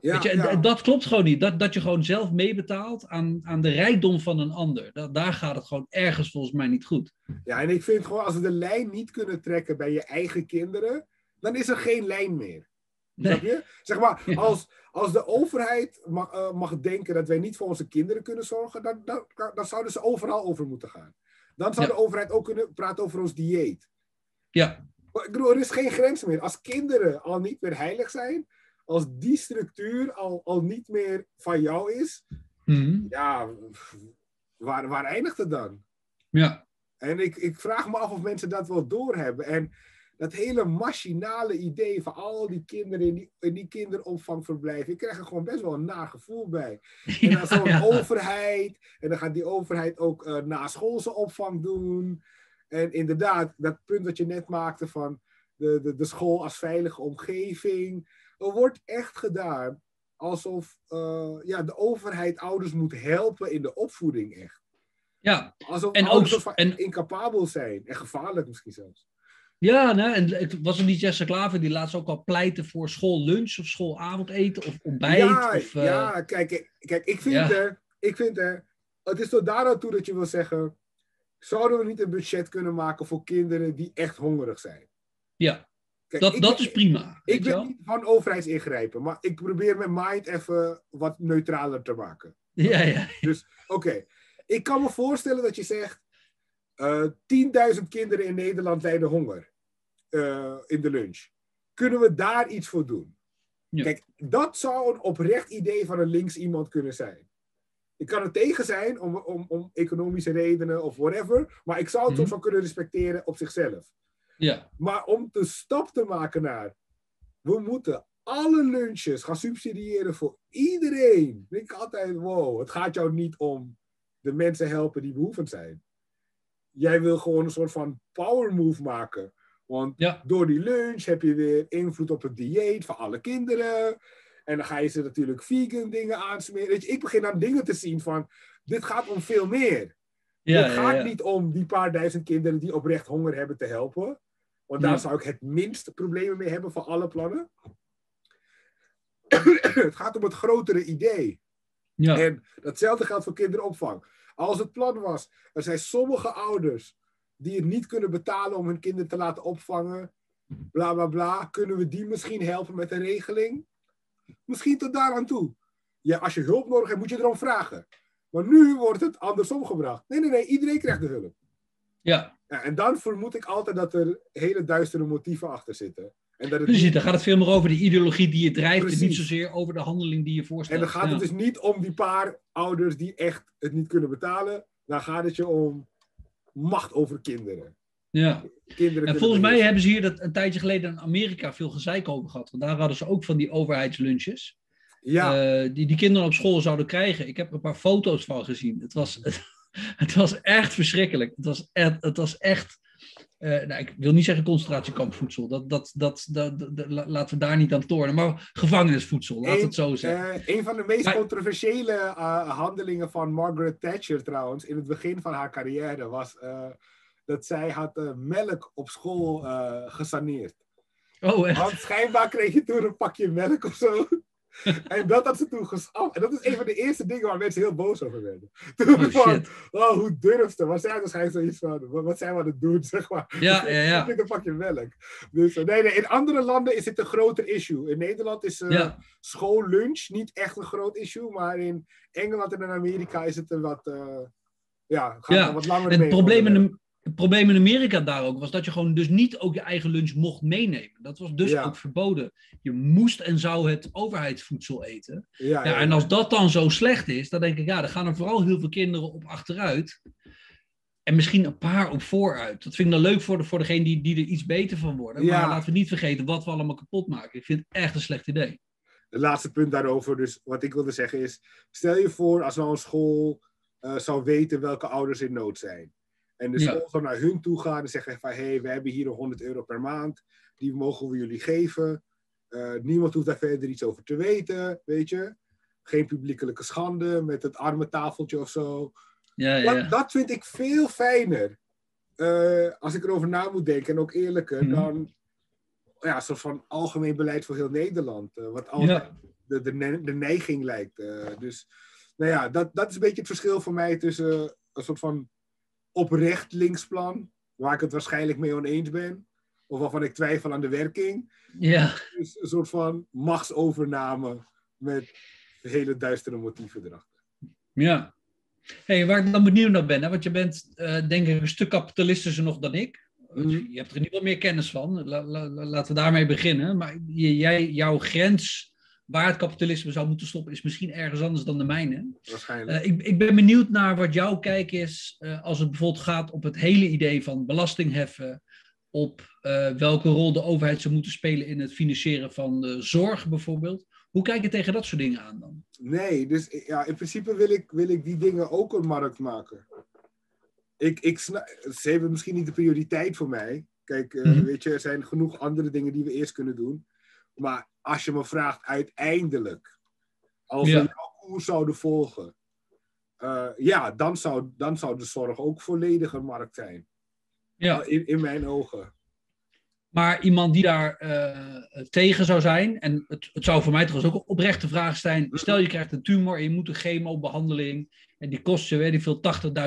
Ja, je, ja. Dat klopt gewoon niet. Dat, dat je gewoon zelf meebetaalt aan, aan de rijkdom van een ander. Dat, daar gaat het gewoon ergens volgens mij niet goed. Ja, en ik vind gewoon als we de lijn niet kunnen trekken bij je eigen kinderen, dan is er geen lijn meer. Snap je? Zeg maar, als, als de overheid mag, uh, mag denken dat wij niet voor onze kinderen kunnen zorgen, dan, dan, dan zouden ze overal over moeten gaan. Dan zou de overheid ook kunnen praten over ons dieet. Ja. Ik bedoel, er is geen grens meer. Als kinderen al niet meer heilig zijn, als die structuur al, al niet meer van jou is, mm. ja, waar, waar eindigt het dan? Ja. En ik, ik vraag me af of mensen dat wel doorhebben. En dat hele machinale idee van al die kinderen in die, in die kinderopvangverblijven, ik krijg er gewoon best wel een naar gevoel bij. En dan zo'n ja. overheid, en dan gaat die overheid ook uh, naschoolse opvang doen. En inderdaad, dat punt wat je net maakte van de, de, de school als veilige omgeving. Er wordt echt gedaan alsof uh, ja, de overheid ouders moet helpen in de opvoeding echt. Ja. Alsof en ouders ook, en, incapabel zijn en gevaarlijk misschien zelfs. Ja, nee, en het was er niet Jesse Klaver die laatst ook al pleitte voor schoollunch of schoolavondeten of ontbijt? Ja, of, uh... ja kijk, kijk ik, vind ja. er, ik vind er, het is tot daar toe dat je wil zeggen, zouden we niet een budget kunnen maken voor kinderen die echt hongerig zijn? Ja, Kijk, dat, dat is prima. Ik ben niet van overheidsingrijpen, maar ik probeer mijn mind even wat neutraler te maken. Ja, ja. Dus oké, okay. ik kan me voorstellen dat je zegt, 10.000 kinderen in Nederland lijden honger uh, in de lunch. Kunnen we daar iets voor doen? Ja. Kijk, dat zou een oprecht idee van een links iemand kunnen zijn. Ik kan er tegen zijn om, om, om economische redenen of whatever, maar ik zou het mm-hmm. van kunnen respecteren op zichzelf. Ja. Maar om de stap te maken naar, we moeten alle lunches gaan subsidiëren voor iedereen. denk altijd, wow, het gaat jou niet om de mensen helpen die behoevend zijn. Jij wil gewoon een soort van power move maken. Want ja. door die lunch heb je weer invloed op het dieet van alle kinderen. En dan ga je ze natuurlijk vegan dingen aansmeren. Weet je, ik begin aan dingen te zien van, dit gaat om veel meer. Ja, het gaat ja, niet om die paar duizend kinderen die oprecht honger hebben te helpen. Want daar zou ik het minst problemen mee hebben van alle plannen. het gaat om het grotere idee. Ja. En datzelfde geldt voor kinderopvang. Als het plan was, er zijn sommige ouders die het niet kunnen betalen om hun kinderen te laten opvangen, bla bla bla, kunnen we die misschien helpen met een regeling? Misschien tot daar aan toe. Ja, als je hulp nodig hebt, moet je erom vragen. Maar nu wordt het andersom gebracht. Nee, nee, nee, iedereen krijgt de hulp. Ja. ja en dan vermoed ik altijd dat er hele duistere motieven achter zitten. En dat het Precies, dan gaat het veel meer over de ideologie die je drijft Precies. en niet zozeer over de handeling die je voorstelt. En dan gaat ja. het dus niet om die paar ouders die echt het niet kunnen betalen. Dan gaat het je om macht over kinderen. Ja, kinderen en volgens mij hebben ze hier dat een tijdje geleden in Amerika veel gezeik over gehad. Want daar hadden ze ook van die overheidslunches. Ja. Uh, die die kinderen op school zouden krijgen. Ik heb er een paar foto's van gezien. Het was, het, het was echt verschrikkelijk. Het was echt. Het was echt nou, ik wil niet zeggen concentratiekampvoedsel. Dat, dat, dat, dat, dat, laten we daar niet aan tornen. Maar gevangenisvoedsel, we het zo zeggen. Uh, een van de meest maar, controversiële uh, handelingen van Margaret Thatcher trouwens, in het begin van haar carrière, was dat zij had melk op school gesaneerd. Oh, echt? Want schijnbaar kreeg je toen een pakje melk of zo. en dat had ze toen geschaft. En dat is een van de eerste dingen waar mensen heel boos over werden. Toen Oh, van, oh, hoe durft ze? Maar zij had waarschijnlijk zoiets van, wat, wat zijn we aan het doen, zeg maar. Ja, ja, ja. Dit een pakje melk. Dus, eh, nee, nee, in andere landen is dit een groter issue. In Nederland is eh, Ja. schoollunch niet echt een groot issue, maar in Engeland en in Amerika is het een wat, eh, ja, gaat Ja, wat langer Het mee probleem, in. Het probleem in Amerika daar ook was dat je gewoon dus niet ook je eigen lunch mocht meenemen. Dat was dus Ja. ook verboden. Je moest en zou het overheidsvoedsel eten. Ja, Ja, en als dat dan zo slecht is, dan denk ik, ja, dan gaan er vooral heel veel kinderen op achteruit. En misschien een paar op vooruit. Dat vind ik dan leuk voor, de, voor degene die, die er iets beter van worden. Ja. Maar laten we niet vergeten wat we allemaal kapot maken. Ik vind het echt een slecht idee. Het laatste punt daarover, dus wat ik wilde zeggen is, stel je voor als nou een school eh, zou weten welke ouders in nood zijn. En de Ja. school zou naar hun toe gaan en zeggen van, hé, hey, we hebben hier nog 100 euro per maand, die mogen we jullie geven. Eh, niemand hoeft daar verder iets over te weten, weet je. Geen publiekelijke schande met het arme tafeltje of zo. Ja, ja, Dat, ja. dat vind ik veel fijner. Eh, als ik erover na moet denken en ook eerlijker Mhm. dan ja, een soort van algemeen beleid voor heel Nederland. eh, wat altijd Ja. de, de, ne- de neiging lijkt. dus nou ja, dat, dat is een beetje het verschil voor mij tussen een soort van oprecht linksplan, waar ik het waarschijnlijk mee oneens ben, of waarvan ik twijfel aan de werking. ja. Dus een soort van machtsovername met hele duistere motieven erachter. Ja. Hey, waar ik dan benieuwd naar ben, hè, want je bent eh, denk ik een stuk kapitalistischer nog dan ik. Mhm. Je hebt er in ieder geval meer kennis van. La- la- la- laten we daarmee beginnen. Maar jij, jouw grens waar het kapitalisme zou moeten stoppen is misschien ergens anders dan de mijne. Waarschijnlijk. Eh, ik, ik ben benieuwd naar wat jouw kijk is eh, als het bijvoorbeeld gaat op het hele idee van belastingheffen, op eh, welke rol de overheid zou moeten spelen in het financieren van de zorg bijvoorbeeld. Hoe kijk je tegen dat soort dingen aan dan? Nee, dus ja, in principe wil ik, wil ik die dingen ook een markt maken. Ik, ik ze hebben misschien niet de prioriteit voor mij. Kijk, Mhm. weet je, er zijn genoeg andere dingen die we eerst kunnen doen. Maar als je me vraagt uiteindelijk, als Ja. we jouw koers zouden volgen, eh, ja, dan zou, dan zou de zorg ook volledig een markt zijn. Ja. In, in mijn ogen. Maar iemand die daar eh, tegen zou zijn, en het, het zou voor mij trouwens ook een oprechte vraag zijn. Stel je krijgt een tumor en je moet een chemobehandeling en die kost je, weet ik veel,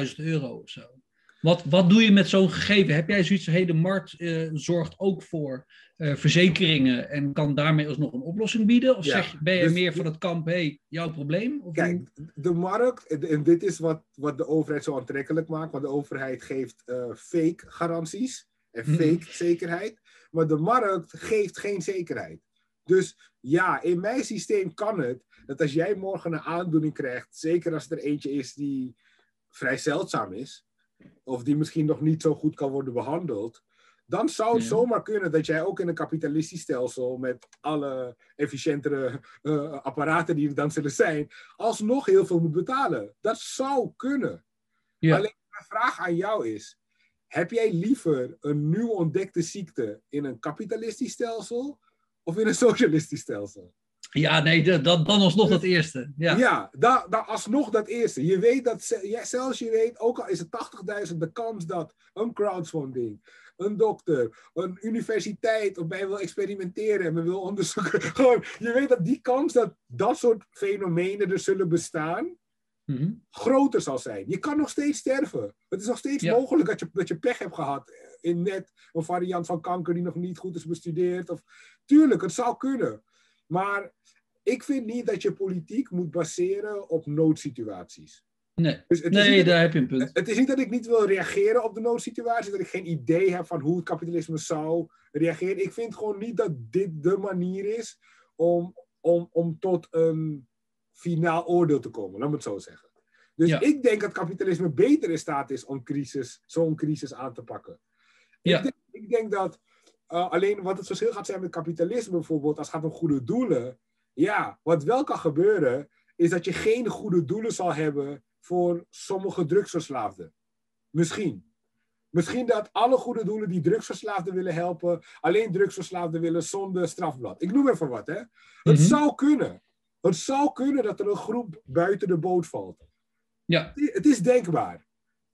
80.000 euro of zo. Wat, wat doe je met zo'n gegeven? Heb jij zoiets van, hey, de markt eh, zorgt ook voor eh, verzekeringen en kan daarmee alsnog een oplossing bieden? Of Ja, zeg, je- ben je dus- meer van het kamp, hey, jouw probleem? Of hoe- Kijk, de markt, en- dit is wat, wat de overheid zo aantrekkelijk maakt, want de overheid geeft eh, fake garanties en fake zekerheid, maar de markt geeft geen zekerheid. Dus ja, in mijn systeem kan het dat als jij morgen een aandoening krijgt, zeker als er eentje is die vrij zeldzaam is, of die misschien nog niet zo goed kan worden behandeld, dan zou het Ja. zomaar kunnen dat jij ook in een kapitalistisch stelsel met alle efficiëntere eh, apparaten die er dan zullen zijn, alsnog heel veel moet betalen. Dat zou kunnen. Ja. Alleen mijn vraag aan jou is: heb jij liever een nieuw ontdekte ziekte in een kapitalistisch stelsel of in een socialistisch stelsel? Ja, nee, dat, dan alsnog dat eerste. Ja. Ja, da, da, alsnog dat eerste. Je weet dat, zelfs je weet, ook al is het 80.000, de kans dat een crowdfunding, een dokter, een universiteit op mij wil experimenteren en me wil onderzoeken. Gewoon, je weet dat die kans dat dat soort fenomenen er zullen bestaan, Mhm. groter zal zijn. Je kan nog steeds sterven. Het is nog steeds Ja. mogelijk dat je, dat je pech hebt gehad in net een variant van kanker die nog niet goed is bestudeerd. Of, tuurlijk, het zou kunnen. Maar ik vind niet dat je politiek moet baseren op noodsituaties. Nee, Dus nee daar heb je een punt. het is niet dat ik niet wil reageren op de noodsituatie, dat ik geen idee heb van hoe het kapitalisme zou reageren. Ik vind gewoon niet dat dit de manier is om, om, om tot een finaal oordeel te komen, laat me het zo zeggen. Dus Ja. ik denk dat kapitalisme beter in staat is om crisis, zo'n crisis aan te pakken. Ja. Ik, denk, ik denk dat uh, alleen wat het verschil gaat zijn met kapitalisme bijvoorbeeld, als het gaat om goede doelen. Ja, wat wel kan gebeuren, is dat je geen goede doelen zal hebben voor sommige drugsverslaafden. Misschien. Misschien dat alle goede doelen die drugsverslaafden willen helpen, alleen drugsverslaafden willen zonder strafblad. Ik noem even wat, hè. Het Mhm. zou kunnen. Het zou kunnen dat er een groep buiten de boot valt. Ja. Het is denkbaar.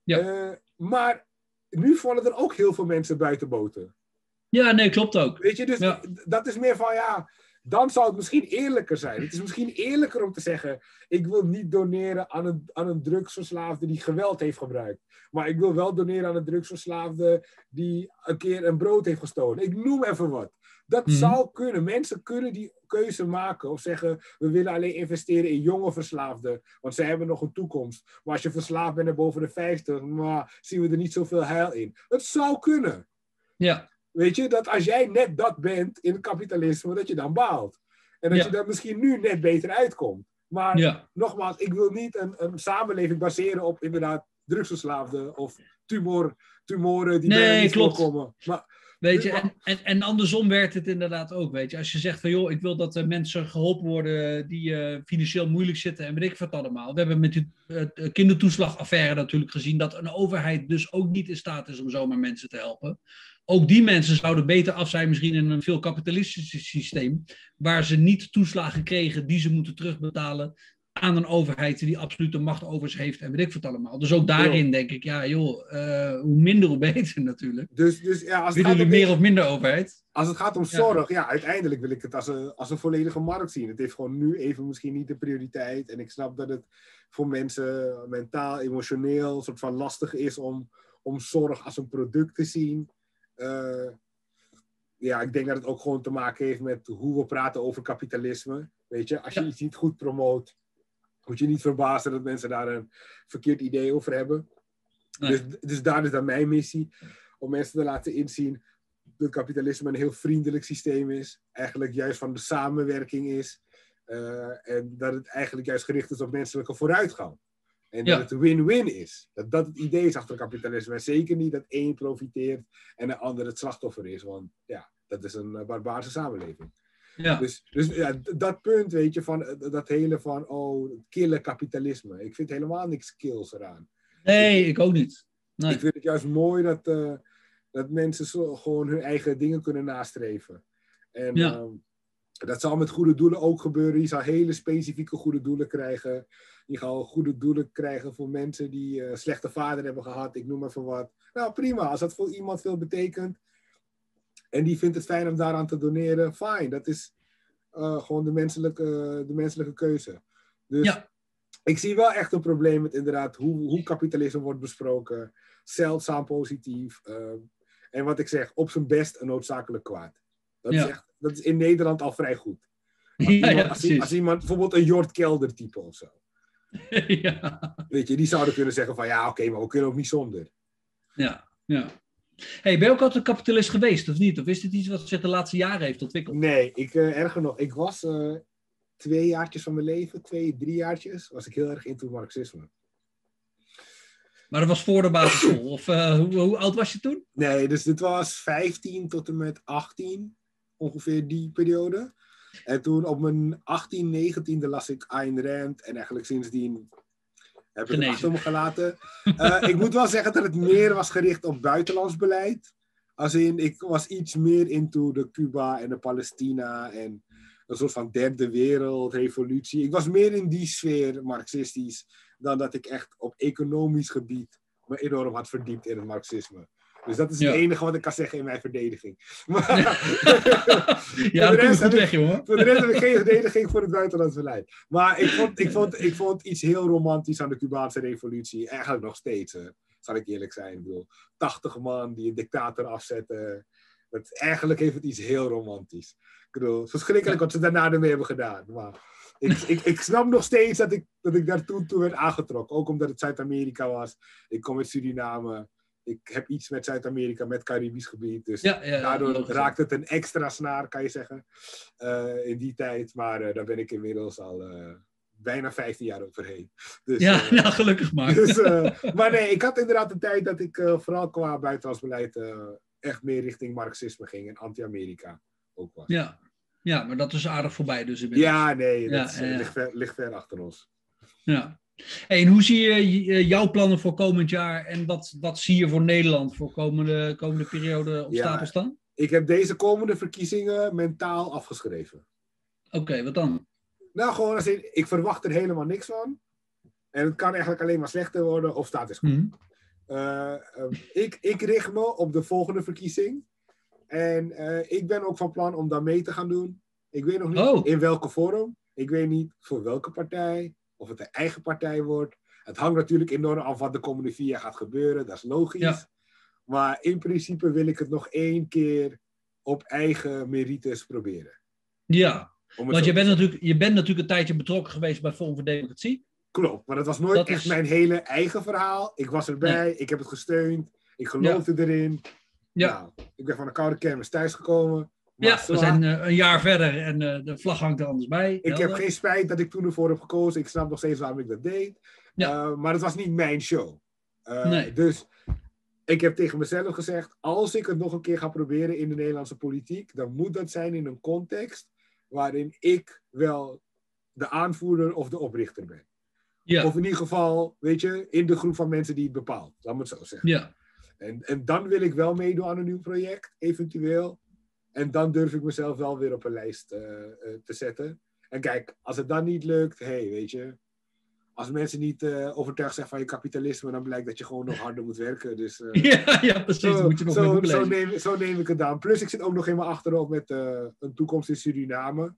Ja. Uh, maar nu vallen er ook heel veel mensen buiten boten. Ja, nee, klopt ook. Weet je, dus Ja. dat is meer van ja. dan zou het misschien eerlijker zijn. Het is misschien eerlijker om te zeggen: ik wil niet doneren aan een, aan een drugsverslaafde die geweld heeft gebruikt. Maar ik wil wel doneren aan een drugsverslaafde die een keer een brood heeft gestolen. Ik noem even wat. Dat Mhm. zou kunnen. Mensen kunnen die keuze maken of zeggen: we willen alleen investeren in jonge verslaafden, want zij hebben nog een toekomst. Maar als je verslaafd bent en boven de 50, maar zien we er niet zoveel heil in. Het zou kunnen. Ja, Weet je, dat als jij net dat bent in het kapitalisme, dat je dan baalt. En dat Ja. je dan misschien nu net beter uitkomt. Maar ja. nogmaals, ik wil niet een, een samenleving baseren op inderdaad drugsverslaafden of tumor, tumoren die Nee, niet klopt. voorkomen. Maar Weet je, en, en, en andersom werkt het inderdaad ook, weet je. Als je zegt van, joh, ik wil dat er mensen geholpen worden die eh, financieel moeilijk zitten en weet ik wat allemaal. We hebben met die eh, kindertoeslagaffaire natuurlijk gezien dat een overheid dus ook niet in staat is om zomaar mensen te helpen. Ook die mensen zouden beter af zijn misschien in een veel kapitalistisch systeem, waar ze niet toeslagen kregen die ze moeten terugbetalen aan een overheid die absolute macht over ze heeft en weet ik wat allemaal. Dus ook daarin denk ik, ja joh, eh, hoe minder hoe beter natuurlijk. dus, dus ja, als het, gaat om, meer of minder overheid? als het gaat om Ja. zorg, ja, uiteindelijk wil ik het als een, als een volledige markt zien. Het heeft gewoon nu even misschien niet de prioriteit. En ik snap dat het voor mensen mentaal, emotioneel, soort van lastig is om, om zorg als een product te zien. Eh, ja, ik denk dat het ook gewoon te maken heeft met hoe we praten over kapitalisme. Weet je, als je Ja. iets niet goed promoot, moet je niet verbazen dat mensen daar een verkeerd idee over hebben. Nee. Dus, dus daar is dan mijn missie, om mensen te laten inzien dat kapitalisme een heel vriendelijk systeem is. Eigenlijk juist van de samenwerking is. eh, en dat het eigenlijk juist gericht is op menselijke vooruitgang. En Ja. dat het win-win is. Dat dat het idee is achter kapitalisme. En zeker niet dat één profiteert en de ander het slachtoffer is. Want ja, dat is een eh, barbaarse samenleving. Ja, Dus, dus ja, dat punt, weet je, van eh, dat hele van, oh, killen kapitalisme. Ik vind helemaal niks kills eraan. nee, ik ook niet. Nee. Ik vind het juist mooi dat, eh, dat mensen zo, gewoon hun eigen dingen kunnen nastreven. En Ja. ehm, dat zal met goede doelen ook gebeuren. Je zal hele specifieke goede doelen krijgen. Je gaat goede doelen krijgen voor mensen die eh, slechte vader hebben gehad. Ik noem even wat. Nou, prima. Als dat voor iemand veel betekent. En die vindt het fijn om daaraan te doneren. Fijn. Dat is eh, gewoon de menselijke, de menselijke keuze. Dus Ja. ik zie wel echt een probleem met inderdaad hoe, hoe kapitalisme wordt besproken. Zeldzaam positief. eh, en wat ik zeg, op zijn best een noodzakelijk kwaad. Dat, Ja. is echt, dat is in Nederland al vrij goed. Als, Ja, iemand, ja, als, precies. als iemand bijvoorbeeld een Jort Kelder type of zo. ja, Weet je, die zouden kunnen zeggen van ja, oké, maar we kunnen ook niet zonder. ja, ja. Hey, ben je ook altijd een kapitalist geweest, of niet? Of is dit iets wat zich de laatste jaren heeft ontwikkeld? Nee, ik eh, erger nog. Ik was eh, twee jaartjes van mijn leven, twee, drie jaartjes, was ik heel erg into marxisme. Maar dat was voor de basisschool. Of eh, hoe, hoe oud was je toen? Nee, dus dit was 15 tot en met 18, ongeveer die periode. En toen op mijn 18, 19e las ik Ayn Rand en eigenlijk sindsdien heb ik het achter me gelaten. Eh, ik moet wel zeggen dat het meer was gericht op buitenlands beleid. Als in, ik was iets meer into de Cuba en de Palestina en een soort van derde wereld, revolutie. Ik was meer in die sfeer marxistisch dan dat ik echt op economisch gebied me enorm had verdiept in het marxisme. Dus dat is Ja. het enige wat ik kan zeggen in mijn verdediging. Maar ja, dat rest goed weg, jongen. voor de rest heb ik geen verdediging voor het buitenlands beleid. Maar ik vond, ik, vond, ik vond iets heel romantisch aan de Cubaanse revolutie. Eigenlijk nog steeds, hè. zal ik eerlijk zijn. Ik bedoel, 80 man die een dictator afzetten. Dat, eigenlijk heeft het iets heel romantisch. Ik bedoel, verschrikkelijk wat ze daarna ermee hebben gedaan. Maar ik, ik, ik snap nog steeds dat ik, dat ik daar toen toe werd aangetrokken. Ook omdat het Zuid-Amerika was. Ik kom uit Suriname. Ik heb iets met Zuid-Amerika, met Caribisch gebied. Dus Ja, ja, Daardoor logisch. raakt het een extra snaar, kan je zeggen, eh, in die tijd. Maar eh, daar ben ik inmiddels al eh, bijna 15 jaar overheen. Dus, Ja, nou, gelukkig maar. dus, maar nee, ik had inderdaad een tijd dat ik vooral qua buitenlands beleid echt meer richting Marxisme ging en anti-Amerika ook was. Ja. ja, maar dat is aardig voorbij dus inmiddels. Ja, nee, dat Ja, is, ja, ja. Ligt, ver, ligt ver achter ons. Ja. Hey, en hoe zie je eh, jouw plannen voor komend jaar en wat, wat zie je voor Nederland voor komende, komende periode op Ja. stapel staan? Ik heb deze komende verkiezingen mentaal afgeschreven. Oké, wat dan? Nou, gewoon als in, ik verwacht er helemaal niks van. En het kan eigenlijk alleen maar slechter worden of status quo. Hm. Eh, ehm, ik, ik richt me op de volgende verkiezing. En eh, ik ben ook van plan om daar mee te gaan doen. Ik weet nog niet Oh. in welke vorm. Ik weet niet voor welke partij. Of het een eigen partij wordt. Het hangt natuurlijk enorm af wat de komende vier jaar gaat gebeuren. Dat is logisch. Ja. Maar in principe wil ik het nog één keer op eigen merites proberen. Ja, want je bent, natuurlijk, je bent natuurlijk een tijdje betrokken geweest bij Forum voor Democratie. Klopt, maar dat was nooit Dat echt is- mijn hele eigen verhaal. Ik was erbij, ik heb het gesteund, ik geloofde erin. Ja. Nou, ik ben van de koude kermis thuisgekomen. Maar Ja, we zijn eh, een jaar verder en eh, de vlag hangt er anders bij. Ik heb geen spijt dat ik toen ervoor heb gekozen. Ik snap nog steeds waarom ik dat deed. Ja. Eh, maar het was niet mijn show. Eh, Nee. Dus ik heb tegen mezelf gezegd: als ik het nog een keer ga proberen in de Nederlandse politiek, dan moet dat zijn in een context waarin ik wel de aanvoerder of de oprichter ben. Ja, Of in ieder geval, weet je, in de groep van mensen die het bepaalt. Laat me het zo zeggen. ja, En, en dan wil ik wel meedoen aan een nieuw project, eventueel. En dan durf ik mezelf wel weer op een lijst eh, eh, te zetten. En kijk, als het dan niet lukt, hey, weet je. Als mensen niet eh, overtuigd zijn van je kapitalisme, dan blijkt dat je gewoon nog harder moet werken. Dus ja, ja, precies. zo, moet je nog meer zo, neem, zo neem ik het aan. Plus, ik zit ook nog in mijn achterhoofd met een toekomst in Suriname.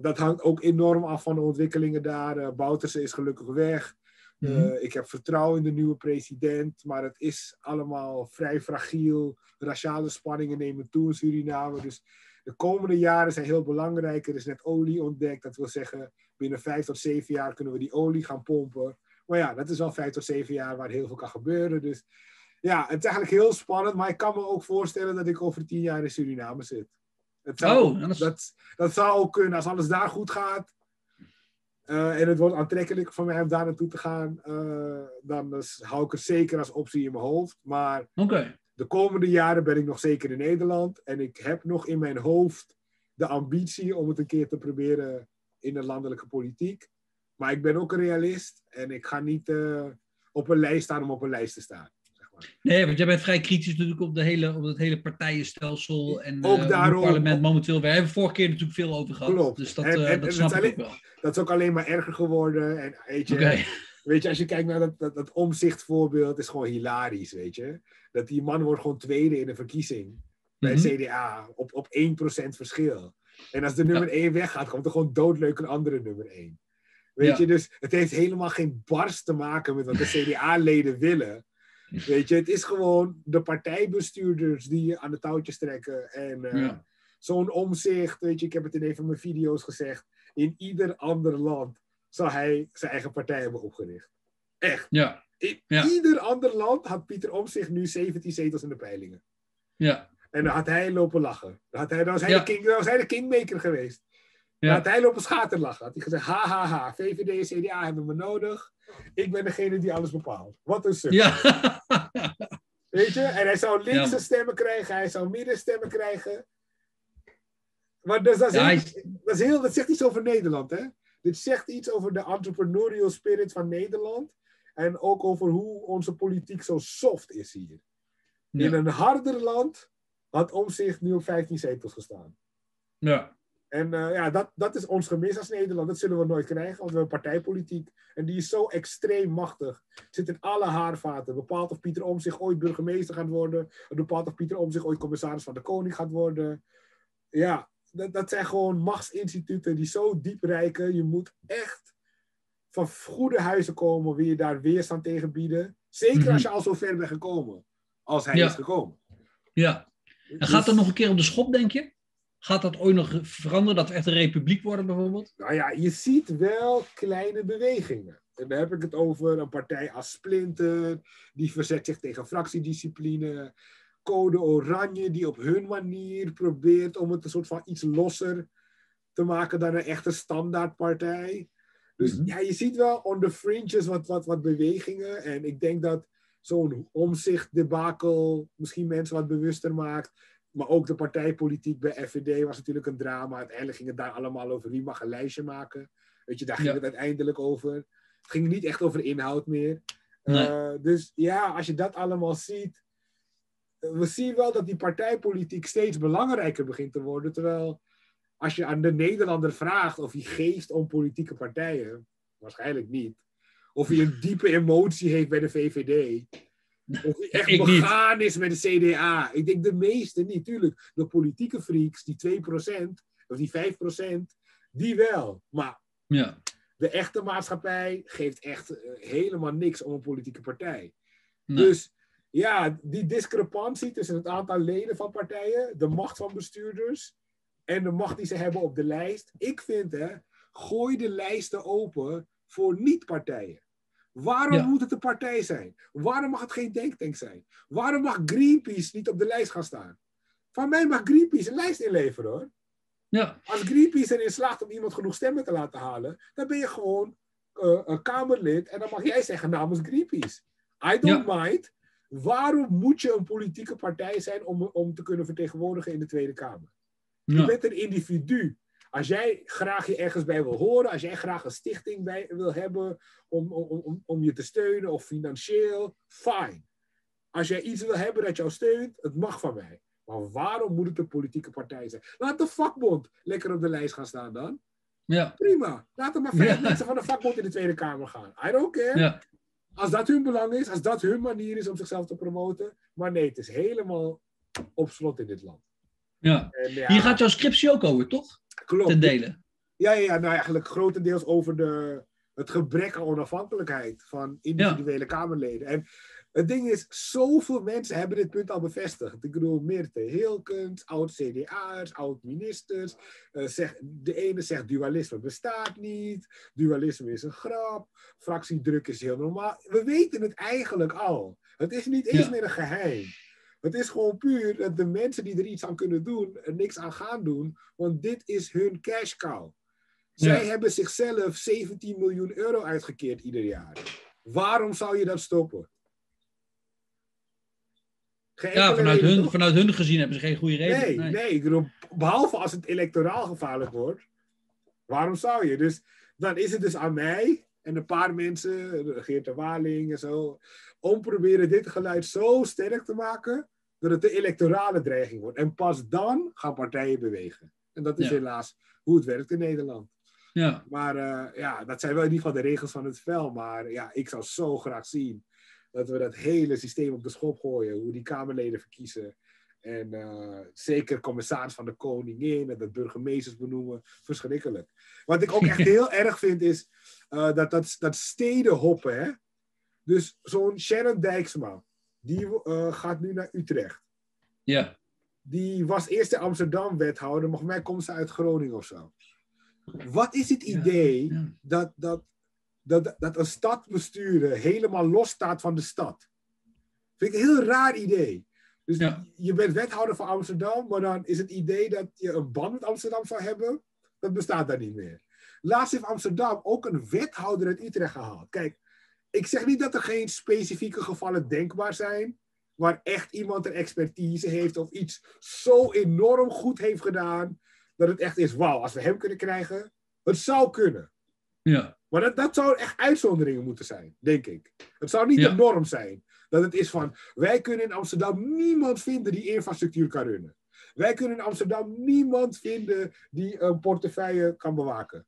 Dat hangt ook enorm af van de ontwikkelingen daar. Bouterse is gelukkig weg. Eh, Mhm. ik heb vertrouwen in de nieuwe president, maar het is allemaal vrij fragiel. Raciale spanningen nemen toe in Suriname. Dus de komende jaren zijn heel belangrijk. Er is net olie ontdekt. Dat wil zeggen, binnen vijf tot zeven jaar kunnen we die olie gaan pompen. Maar ja, dat is wel vijf tot zeven jaar waar heel veel kan gebeuren. Dus ja, het is eigenlijk heel spannend. Maar ik kan me ook voorstellen dat ik over tien jaar in Suriname zit. Het zou, Oh, ook- dat is- dat, dat zou ook kunnen. Als alles daar goed gaat. Eh, en het wordt aantrekkelijk voor mij om daar naartoe te gaan. eh, dan hou ik het zeker als optie in mijn hoofd. Maar de komende jaren ben ik nog zeker in Nederland. En ik heb nog in mijn hoofd de ambitie om het een keer te proberen in de landelijke politiek. Maar ik ben ook een realist. En ik ga niet eh, op een lijst staan om op een lijst te staan. Nee, want jij bent vrij kritisch natuurlijk op, de hele, op het hele partijenstelsel en Ook eh, daarom- het parlement momenteel. We hebben vorige keer natuurlijk veel over gehad. Klopt. Dus dat, En- eh, en- dat snap is ik alleen- wel. Dat is ook alleen maar erger geworden. En weet je, Oké. Weet je, als je kijkt naar dat, dat, dat omzichtvoorbeeld, is gewoon hilarisch, weet je. Dat die man wordt gewoon tweede in een verkiezing bij Mhm. CDA op, op 1% verschil. En als de nummer 1 weggaat, komt er gewoon doodleuk een andere nummer 1. Weet Ja. je, dus het heeft helemaal geen barst te maken met wat de CDA-leden willen. Weet je, het is gewoon de partijbestuurders die aan de touwtjes trekken. En eh, Ja. zo'n omzicht, weet je, ik heb het in een van mijn video's gezegd. In ieder ander land zou hij zijn eigen partij hebben opgericht. Echt. Ja, In Ja. ieder ander land had Pieter Omtzigt nu 17 zetels in de peilingen. ja, En dan had hij lopen lachen. Dan, had hij, dan, was, hij Ja. de king, dan was hij de kingmaker geweest. Dan had hij lopen schaterlachen. Had hij gezegd, ha ha ha, VVD en CDA hebben me nodig. Ik ben degene die alles bepaalt. Wat een suk. ja. Weet je? En hij zou linkse Ja. stemmen krijgen, hij zou middenstemmen krijgen. Maar dus, dat, is Ja, heel, hij- dat, is heel, dat zegt iets over Nederland, hè? Dit zegt iets over de entrepreneurial spirit van Nederland. En ook over hoe onze politiek zo soft is hier. In een harder land had Omzicht nu op 15 zetels gestaan. ja. En eh, ja, dat, dat is ons gemis als Nederland. Dat zullen we nooit krijgen, want we hebben partijpolitiek. En die is zo extreem machtig. Zit in alle haarvaten. Bepaalt of Pieter Omtzigt ooit burgemeester gaat worden. Bepaalt of Pieter Omtzigt ooit commissaris van de Koning gaat worden. Ja, dat, dat zijn gewoon machtsinstituten die zo diep reiken. Je moet echt van goede huizen komen. Wil je daar weerstand tegen bieden. Zeker Mhm. als je al zo ver bent gekomen. Als hij Ja. is gekomen. ja. En gaat dat nog een keer op de schop, denk je? Gaat dat ooit nog veranderen? Dat we echt een republiek worden, bijvoorbeeld? Nou ja, je ziet wel kleine bewegingen. En dan heb ik het over een partij als Splinter, die verzet zich tegen fractiediscipline. Code Oranje, die op hun manier probeert om het een soort van iets losser te maken dan een echte standaardpartij. Dus Mhm. ja, je ziet wel on the fringes wat, wat, wat bewegingen. En ik denk dat zo'n omzicht debakel misschien mensen wat bewuster maakt. Maar ook de partijpolitiek bij FVD was natuurlijk een drama. Uiteindelijk ging het daar allemaal over wie mag een lijstje maken. Weet je, daar ging Ja. het uiteindelijk over. Het ging niet echt over inhoud meer. Nee. Eh, dus ja, als je dat allemaal ziet. We zien wel dat die partijpolitiek steeds belangrijker begint te worden. Terwijl als je aan de Nederlander vraagt of hij geeft om politieke partijen, waarschijnlijk niet. Of hij een diepe emotie heeft bij de VVD. Echt Ik niet. begaan is met de CDA. Ik denk de meeste niet. Tuurlijk, de politieke freaks, die 2%, of die 5%, die wel. Maar Ja. de echte maatschappij geeft echt eh, helemaal niks om een politieke partij. Nee. Dus ja, die discrepantie tussen het aantal leden van partijen, de macht van bestuurders en de macht die ze hebben op de lijst. Ik vind, hè, gooi de lijsten open voor niet-partijen. Waarom Ja. moet het een partij zijn? Waarom mag het geen denktank zijn? Waarom mag Greenpeace niet op de lijst gaan staan? Van mij mag Greenpeace een lijst inleveren hoor. Ja. Als Greenpeace erin slaagt om iemand genoeg stemmen te laten halen, dan ben je gewoon eh, een Kamerlid en dan mag jij zeggen namens Greenpeace. I don't mind. Waarom moet je een politieke partij zijn om, om te kunnen vertegenwoordigen in de Tweede Kamer? Je bent een individu. Als jij graag je ergens bij wil horen, als jij graag een stichting bij wil hebben om, om, om, om je te steunen of financieel, fine. Als jij iets wil hebben dat jou steunt, het mag van mij. Maar waarom moet het een politieke partij zijn? Laat de vakbond lekker op de lijst gaan staan dan. Ja. Prima. Laat er maar vijf Ja. mensen van de vakbond in de Tweede Kamer gaan. I don't care. Ja. Als dat hun belang is, als dat hun manier is om zichzelf te promoten. Maar nee, het is helemaal op slot in dit land. ja. En ja, Hier gaat jouw scriptie ook over, toch? Klopt. Ten dele. Ja, ja, nou eigenlijk grotendeels over de, het gebrek aan onafhankelijkheid van individuele Kamerleden. En het ding is, zoveel mensen hebben dit punt al bevestigd. Ik bedoel, Meerte Hilkens, oud-CDA'ers, oud-ministers. eh, zeg, de ene zegt dualisme bestaat niet, dualisme is een grap, fractiedruk is heel normaal. We weten het eigenlijk al. Het is niet eens Ja. meer een geheim. Het is gewoon puur dat de mensen die er iets aan kunnen doen, er niks aan gaan doen, want dit is hun cash cow. Zij Ja. hebben zichzelf 17 miljoen euro uitgekeerd ieder jaar. Waarom zou je dat stoppen? Geen Ja, vanuit hun, toch? vanuit hun gezien hebben ze geen goede reden. Nee, nee. ik bedoel, behalve als het electoraal gevaarlijk wordt. Waarom zou je? Dus dan is het dus aan mij en een paar mensen, Geert de Waling en zo, om proberen dit geluid zo sterk te maken dat het de electorale dreiging wordt. En pas dan gaan partijen bewegen. En dat is Ja. helaas hoe het werkt in Nederland. Ja. Maar eh, ja, dat zijn wel in ieder geval de regels van het spel. Maar ja, ik zou zo graag zien dat we dat hele systeem op de schop gooien. Hoe die Kamerleden verkiezen. En eh, zeker commissaris van de koningin en dat burgemeesters benoemen. Verschrikkelijk. Wat ik ook echt heel erg vind is eh, dat, dat, dat steden hoppen. Hè? Dus zo'n Sharon Dijksma, die eh, gaat nu naar Utrecht. Ja. Die was eerst in Amsterdam wethouder, maar volgens mij komt ze uit Groningen of zo. Wat is het idee Ja. dat, dat, dat, dat een stad besturen helemaal los staat van de stad? Vind ik een heel raar idee. Dus Ja. je bent wethouder van Amsterdam, maar dan is het idee dat je een band met Amsterdam zou hebben, dat bestaat daar niet meer. Laatst heeft Amsterdam ook een wethouder uit Utrecht gehaald. Kijk, ik zeg niet dat er geen specifieke gevallen denkbaar zijn, waar echt iemand een expertise heeft of iets zo enorm goed heeft gedaan, dat het echt is, wauw, als we hem kunnen krijgen, het zou kunnen. Ja. Maar dat, dat zou echt uitzonderingen moeten zijn, denk ik. Het zou niet Ja. de norm zijn. Dat het is van, wij kunnen in Amsterdam niemand vinden die infrastructuur kan runnen. Wij kunnen in Amsterdam niemand vinden die een portefeuille kan bewaken.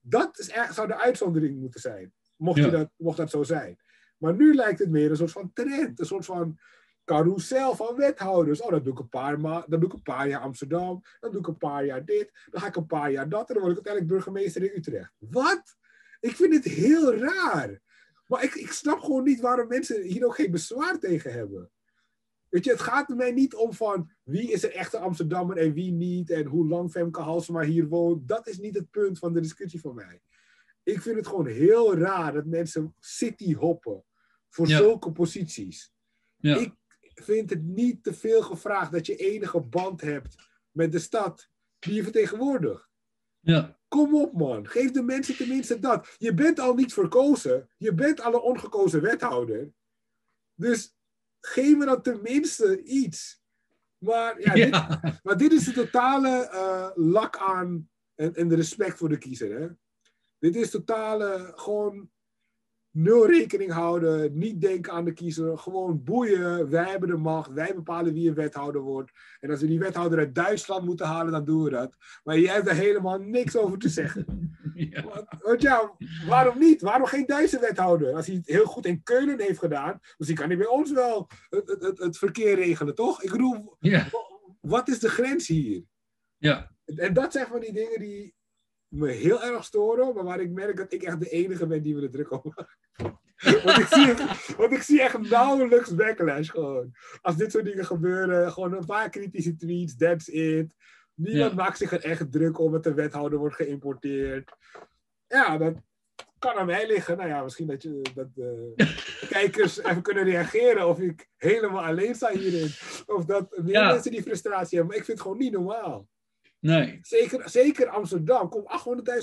Dat is zou de uitzondering moeten zijn, mocht, je dat, mocht dat zo zijn. Maar nu lijkt het meer een soort van trend, een soort van carousel van wethouders. Oh, dan doe ik een paar, ma- dan doe ik een paar jaar Amsterdam, dan doe ik een paar jaar dit, dan ga ik een paar jaar dat en dan word ik uiteindelijk burgemeester in Utrecht. Wat? Ik vind het heel raar. Maar ik, ik snap gewoon niet waarom mensen hier ook geen bezwaar tegen hebben. Weet je, het gaat er mij niet om van wie is er echte Amsterdammer en wie niet. En hoe lang Femke Halsema hier woont. Dat is niet het punt van de discussie voor mij. Ik vind het gewoon heel raar dat mensen city hoppen voor Ja. zulke posities. Ja. Ik vind het niet te veel gevraagd dat je enige band hebt met de stad die je vertegenwoordigt. Ja. Kom op, man. Geef de mensen tenminste dat. Je bent al niet verkozen. Je bent al een ongekozen wethouder. Dus geef me dan tenminste iets. Maar, ja, Dit, Ja. maar dit is de totale eh, lak aan en, en de respect voor de kiezer. Hè? Dit is totale gewoon nul rekening houden. Niet denken aan de kiezer. Gewoon boeien. Wij hebben de macht. Wij bepalen wie een wethouder wordt. En als we die wethouder uit Duitsland moeten halen, dan doen we dat. Maar jij hebt er helemaal niks over te zeggen. Ja. Want, want ja, waarom niet? Waarom geen Duitse wethouder? Als hij het heel goed in Keulen heeft gedaan, misschien kan hij bij ons wel het, het, het, verkeer regelen, toch? Ik bedoel, Ja. wat is de grens hier? Ja. En dat zijn van die dingen die me heel erg storen, maar waar ik merk dat ik echt de enige ben die me er druk om maakt. want, ik zie, want ik zie echt nauwelijks backlash gewoon. Als dit soort dingen gebeuren, gewoon een paar kritische tweets, that's it. Niemand maakt zich er echt druk om dat de wethouder wordt geïmporteerd. Ja, dat kan aan mij liggen. Nou ja, misschien dat, je, dat de kijkers even kunnen reageren of ik helemaal alleen sta hierin. Of dat meer mensen die frustratie hebben. Maar ik vind het gewoon niet normaal. Nee. Zeker, zeker Amsterdam. Kom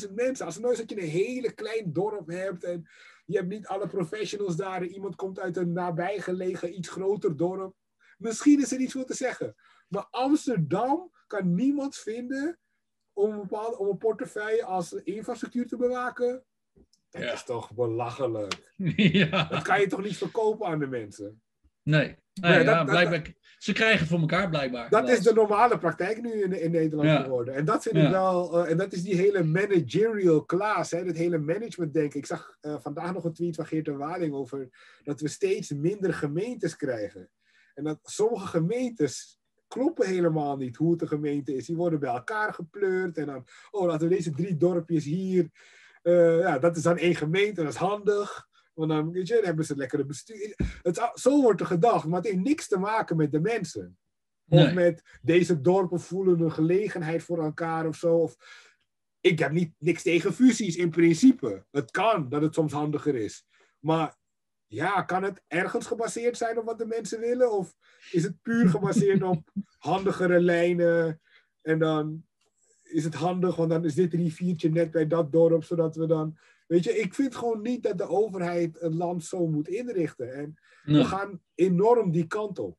800.000 mensen. Als nooit dat je een hele klein dorp hebt en je hebt niet alle professionals daar. En iemand komt uit een nabijgelegen, iets groter dorp. Misschien is er iets voor te zeggen. Maar Amsterdam kan niemand vinden om een, bepaalde, om een portefeuille als infrastructuur te bewaken. Dat is toch belachelijk. ja. Dat kan je toch niet verkopen aan de mensen? Nee. nee ja, blijkbaar, ze krijgen het voor elkaar blijkbaar. Dat is de normale praktijk nu in, in Nederland geworden. En dat vind ik wel, uh, en dat is die hele managerial class, hè, dat hele management denken. Ik zag uh, vandaag nog een tweet van Geert de Waling over dat we steeds minder gemeentes krijgen. En dat sommige gemeentes kloppen helemaal niet hoe het een gemeente is. Die worden bij elkaar gepleurd en dan, oh laten we deze drie dorpjes hier, uh, ja, dat is dan één gemeente, dat is handig. Want dan, weet je, dan hebben ze lekkere bestuur. Het, zo wordt er gedacht, maar het heeft niks te maken met de mensen. Of met deze dorpen voelen een gelegenheid voor elkaar of zo. Of, ik heb niet, niks tegen fusies in principe. Het kan dat het soms handiger is. Maar ja, kan het ergens gebaseerd zijn op wat de mensen willen? Of is het puur gebaseerd op handigere lijnen? En dan is het handig, want dan is dit riviertje net bij dat dorp, zodat we dan Weet je, ik vind gewoon niet dat de overheid het land zo moet inrichten. En we gaan enorm die kant op.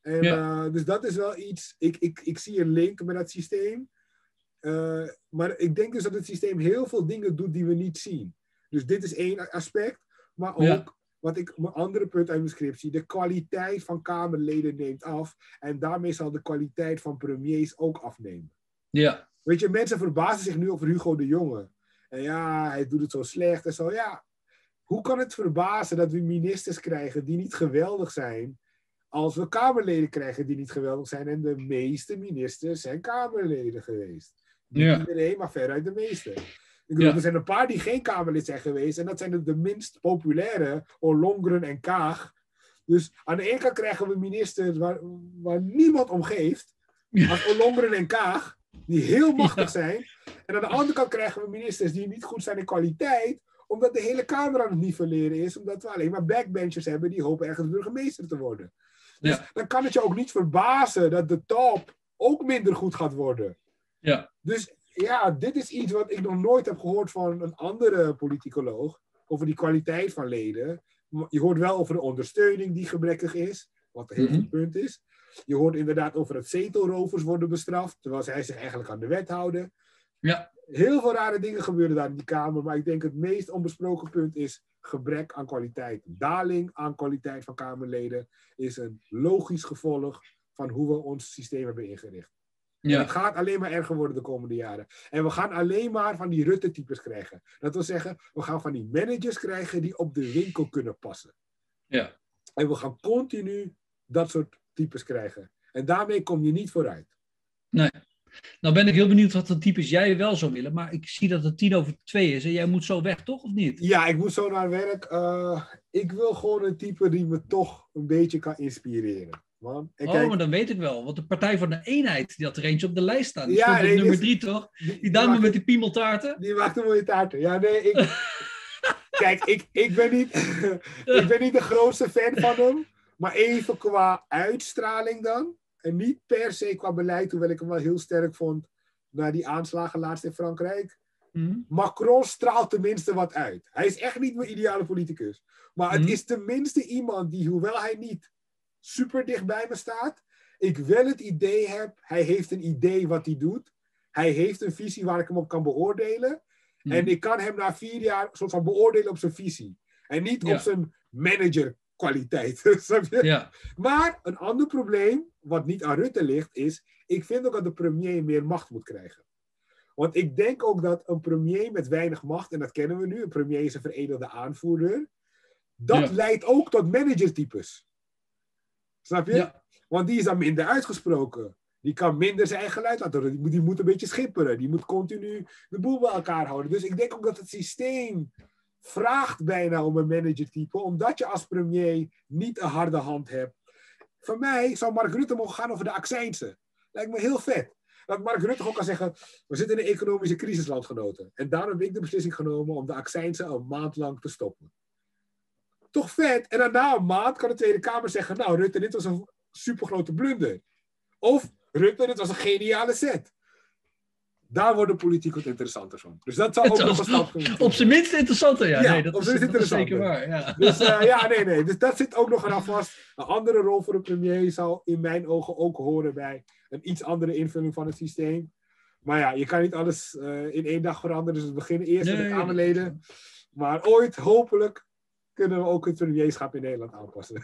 En, uh, dus dat is wel iets, ik, ik, ik zie een link met dat systeem. Uh, maar ik denk dus dat het systeem heel veel dingen doet die we niet zien. Dus dit is één aspect. Maar ook, wat ik, mijn andere punt uit mijn scriptie, de kwaliteit van Kamerleden neemt af. En daarmee zal de kwaliteit van premiers ook afnemen. Ja. Weet je, mensen verbazen zich nu over Hugo de Jonge. En ja, hij doet het zo slecht en zo. Ja, hoe kan het verbazen dat we ministers krijgen die niet geweldig zijn, als we Kamerleden krijgen die niet geweldig zijn? En de meeste ministers zijn Kamerleden geweest. Niet ja. iedereen, maar veruit de meeste. Ik bedoel, Er zijn een paar die geen Kamerlid zijn geweest. En dat zijn de, de minst populaire, Ollongren en Kaag. Dus aan de ene kant krijgen we ministers waar, waar niemand om geeft. Als Ollongren en Kaag die heel machtig zijn. En aan de andere kant krijgen we ministers die niet goed zijn in kwaliteit, omdat de hele Kamer aan het nivelleren is, omdat we alleen maar backbenchers hebben die hopen ergens burgemeester te worden. Dus ja. dan kan het je ook niet verbazen dat de top ook minder goed gaat worden. Ja. Dus ja, dit is iets wat ik nog nooit heb gehoord van een andere politicoloog over die kwaliteit van leden. Je hoort wel over de ondersteuning die gebrekkig is, wat een heel mhm. goed punt is. Je hoort inderdaad over het zetelrovers worden bestraft, terwijl zij zich eigenlijk aan de wet houden. Ja. Heel veel rare dingen gebeuren daar in die Kamer, maar ik denk het meest onbesproken punt is gebrek aan kwaliteit. Daling aan kwaliteit van Kamerleden is een logisch gevolg van hoe we ons systeem hebben ingericht. Ja. Het gaat alleen maar erger worden de komende jaren. En we gaan alleen maar van die Rutte-types krijgen. Dat wil zeggen, we gaan van die managers krijgen die op de winkel kunnen passen. Ja. En we gaan continu dat soort types krijgen. En daarmee kom je niet vooruit. Nee. Nou ben ik heel benieuwd wat voor types jij wel zou willen. Maar ik zie dat het tien over twee is. En jij moet zo weg, toch? Of niet? Ja, ik moet zo naar werk. Uh, ik wil gewoon een type die me toch een beetje kan inspireren. Man. oh, kijk... maar dan weet ik wel. Want de Partij van de Eenheid, die had er eentje op de lijst staan. Die ja, nee, nummer drie, toch? Die, die dame met die piemeltaarten. Die maakt een mooie taarten. Ja, nee, ik... kijk, ik, ik, ben niet, ik ben niet de grootste fan van hem. Maar even qua uitstraling dan. En niet per se qua beleid, hoewel ik hem wel heel sterk vond na die aanslagen laatst in Frankrijk. Mhm. Macron straalt tenminste wat uit. Hij is echt niet mijn ideale politicus. Maar het mhm. is tenminste iemand die, hoewel hij niet super dicht bij me staat, ik wel het idee heb, hij heeft een idee wat hij doet. Hij heeft een visie waar ik hem op kan beoordelen. Mhm. En ik kan hem na vier jaar soort van beoordelen op zijn visie. En niet op zijn manager kwaliteit. ja. Maar een ander probleem, wat niet aan Rutte ligt, is: ik vind ook dat de premier meer macht moet krijgen. Want ik denk ook dat een premier met weinig macht, en dat kennen we nu, een premier is een veredelde aanvoerder, dat leidt ook tot managertypes. Snap je? Want die is dan minder uitgesproken. Die kan minder zijn eigen geluid laten horen. Die moet, die moet een beetje schipperen. Die moet continu de boel bij elkaar houden. Dus ik denk ook dat het systeem vraagt bijna om een managertype, omdat je als premier niet een harde hand hebt. Voor mij zou Mark Rutte mogen gaan over de accijnsen. Lijkt me heel vet. Dat Mark Rutte ook kan zeggen, we zitten in een economische crisis, landgenoten. En daarom heb ik de beslissing genomen om de accijnsen een maand lang te stoppen. Toch vet. En daarna een maand kan de Tweede Kamer zeggen, nou Rutte, dit was een supergrote blunder. Of Rutte, dit was een geniale set. Daar wordt de politiek wat interessanter van. Dus dat zou ook nog een stap kunnen Op zijn minst interessanter, ja. ja nee, dat, is, dat is, zeker waar. Ja. Dus uh, ja, nee, nee. Dus dat zit ook nog eraan vast. Een andere rol voor de premier zou in mijn ogen ook horen bij een iets andere invulling van het systeem. Maar ja, je kan niet alles uh, in één dag veranderen. Dus we beginnen eerst nee, met de Kamerleden. Maar ooit, hopelijk, kunnen we ook het premierschap in Nederland aanpassen.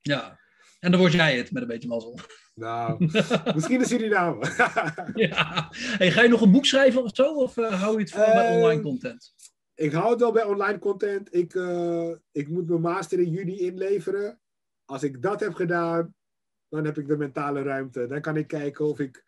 Ja, en dan word jij het met een beetje mazzel. Nou, misschien de Suriname. ja. Hey, ga je nog een boek schrijven of zo? Of uh, hou je het voor uh, bij online content? Ik hou het wel bij online content. Ik, uh, ik moet mijn master in juni inleveren. Als ik dat heb gedaan, dan heb ik de mentale ruimte. Dan kan ik kijken of ik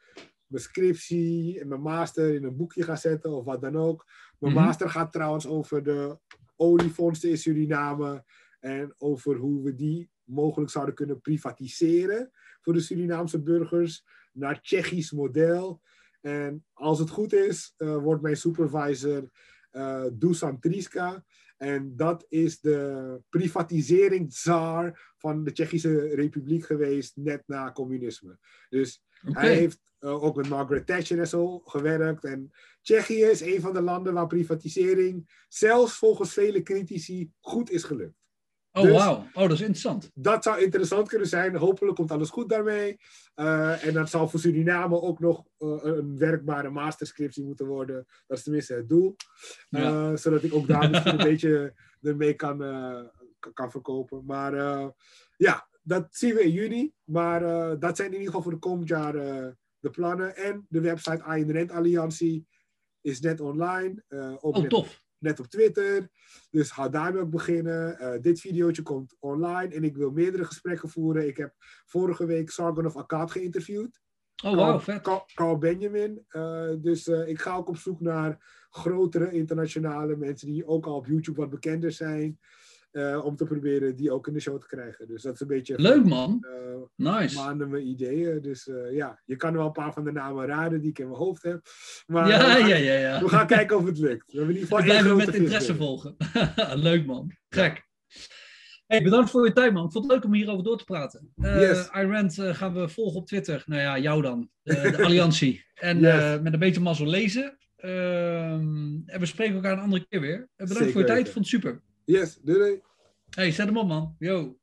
mijn scriptie en mijn master in een boekje ga zetten of wat dan ook. Mijn mm-hmm. master gaat trouwens over de oliefondsen in Suriname en over hoe we die mogelijk zouden kunnen privatiseren voor de Surinaamse burgers naar Tsjechisch model. En als het goed is, uh, wordt mijn supervisor uh, Dusan Triska. En dat is de privatiseringszaar van de Tsjechische Republiek geweest net na communisme. Dus okay. hij heeft uh, ook met Margaret Thatcher en zo gewerkt. En Tsjechië is een van de landen waar privatisering, zelfs volgens vele critici, goed is gelukt. Oh, dus, wauw. Oh, dat is interessant. Dat zou interessant kunnen zijn. Hopelijk komt alles goed daarmee. Uh, en dat zal voor Suriname ook nog uh, een werkbare masterscriptie moeten worden. Dat is tenminste het doel. Uh, ja. Zodat ik ook daar misschien een beetje ermee kan, kan verkopen. Maar ja, dat zien we in juni. Maar dat zijn in ieder geval voor de komend jaar de plannen. En de website Ayn Rand Alliantie is net online. oh, tof. Net op Twitter. Dus ga daarmee ook beginnen. Uh, dit videootje komt online en ik wil meerdere gesprekken voeren. Ik heb vorige week Sargon of Akkad geïnterviewd. Oh, wow, vet. Carl, Carl Benjamin. Uh, dus uh, ik ga ook op zoek naar grotere internationale mensen die ook al op YouTube wat bekender zijn. Uh, om te proberen die ook in de show te krijgen. Dus dat is een beetje... Leuk man. nice. Maanden mijn ideeën. Dus ja, je kan wel een paar van de namen raden die ik in mijn hoofd heb. Maar ja, we, gaan, ja, ja, ja. we gaan kijken of het lukt. We, hebben in ieder geval we blijven met interesse volgen. Leuk man. Gek. Hey, bedankt voor je tijd, man. Ik vond het leuk om hierover door te praten. Uh, yes. Uh, gaan we volgen op Twitter. Nou ja, jou dan. Uh, de Alliantie. En yes. met een beetje mazzel lezen. Ehm, en we spreken elkaar een andere keer weer. bedankt Zeker voor je tijd. Ik vond het super. Yes, doei doei. Hey, zet hem op, man. Yo.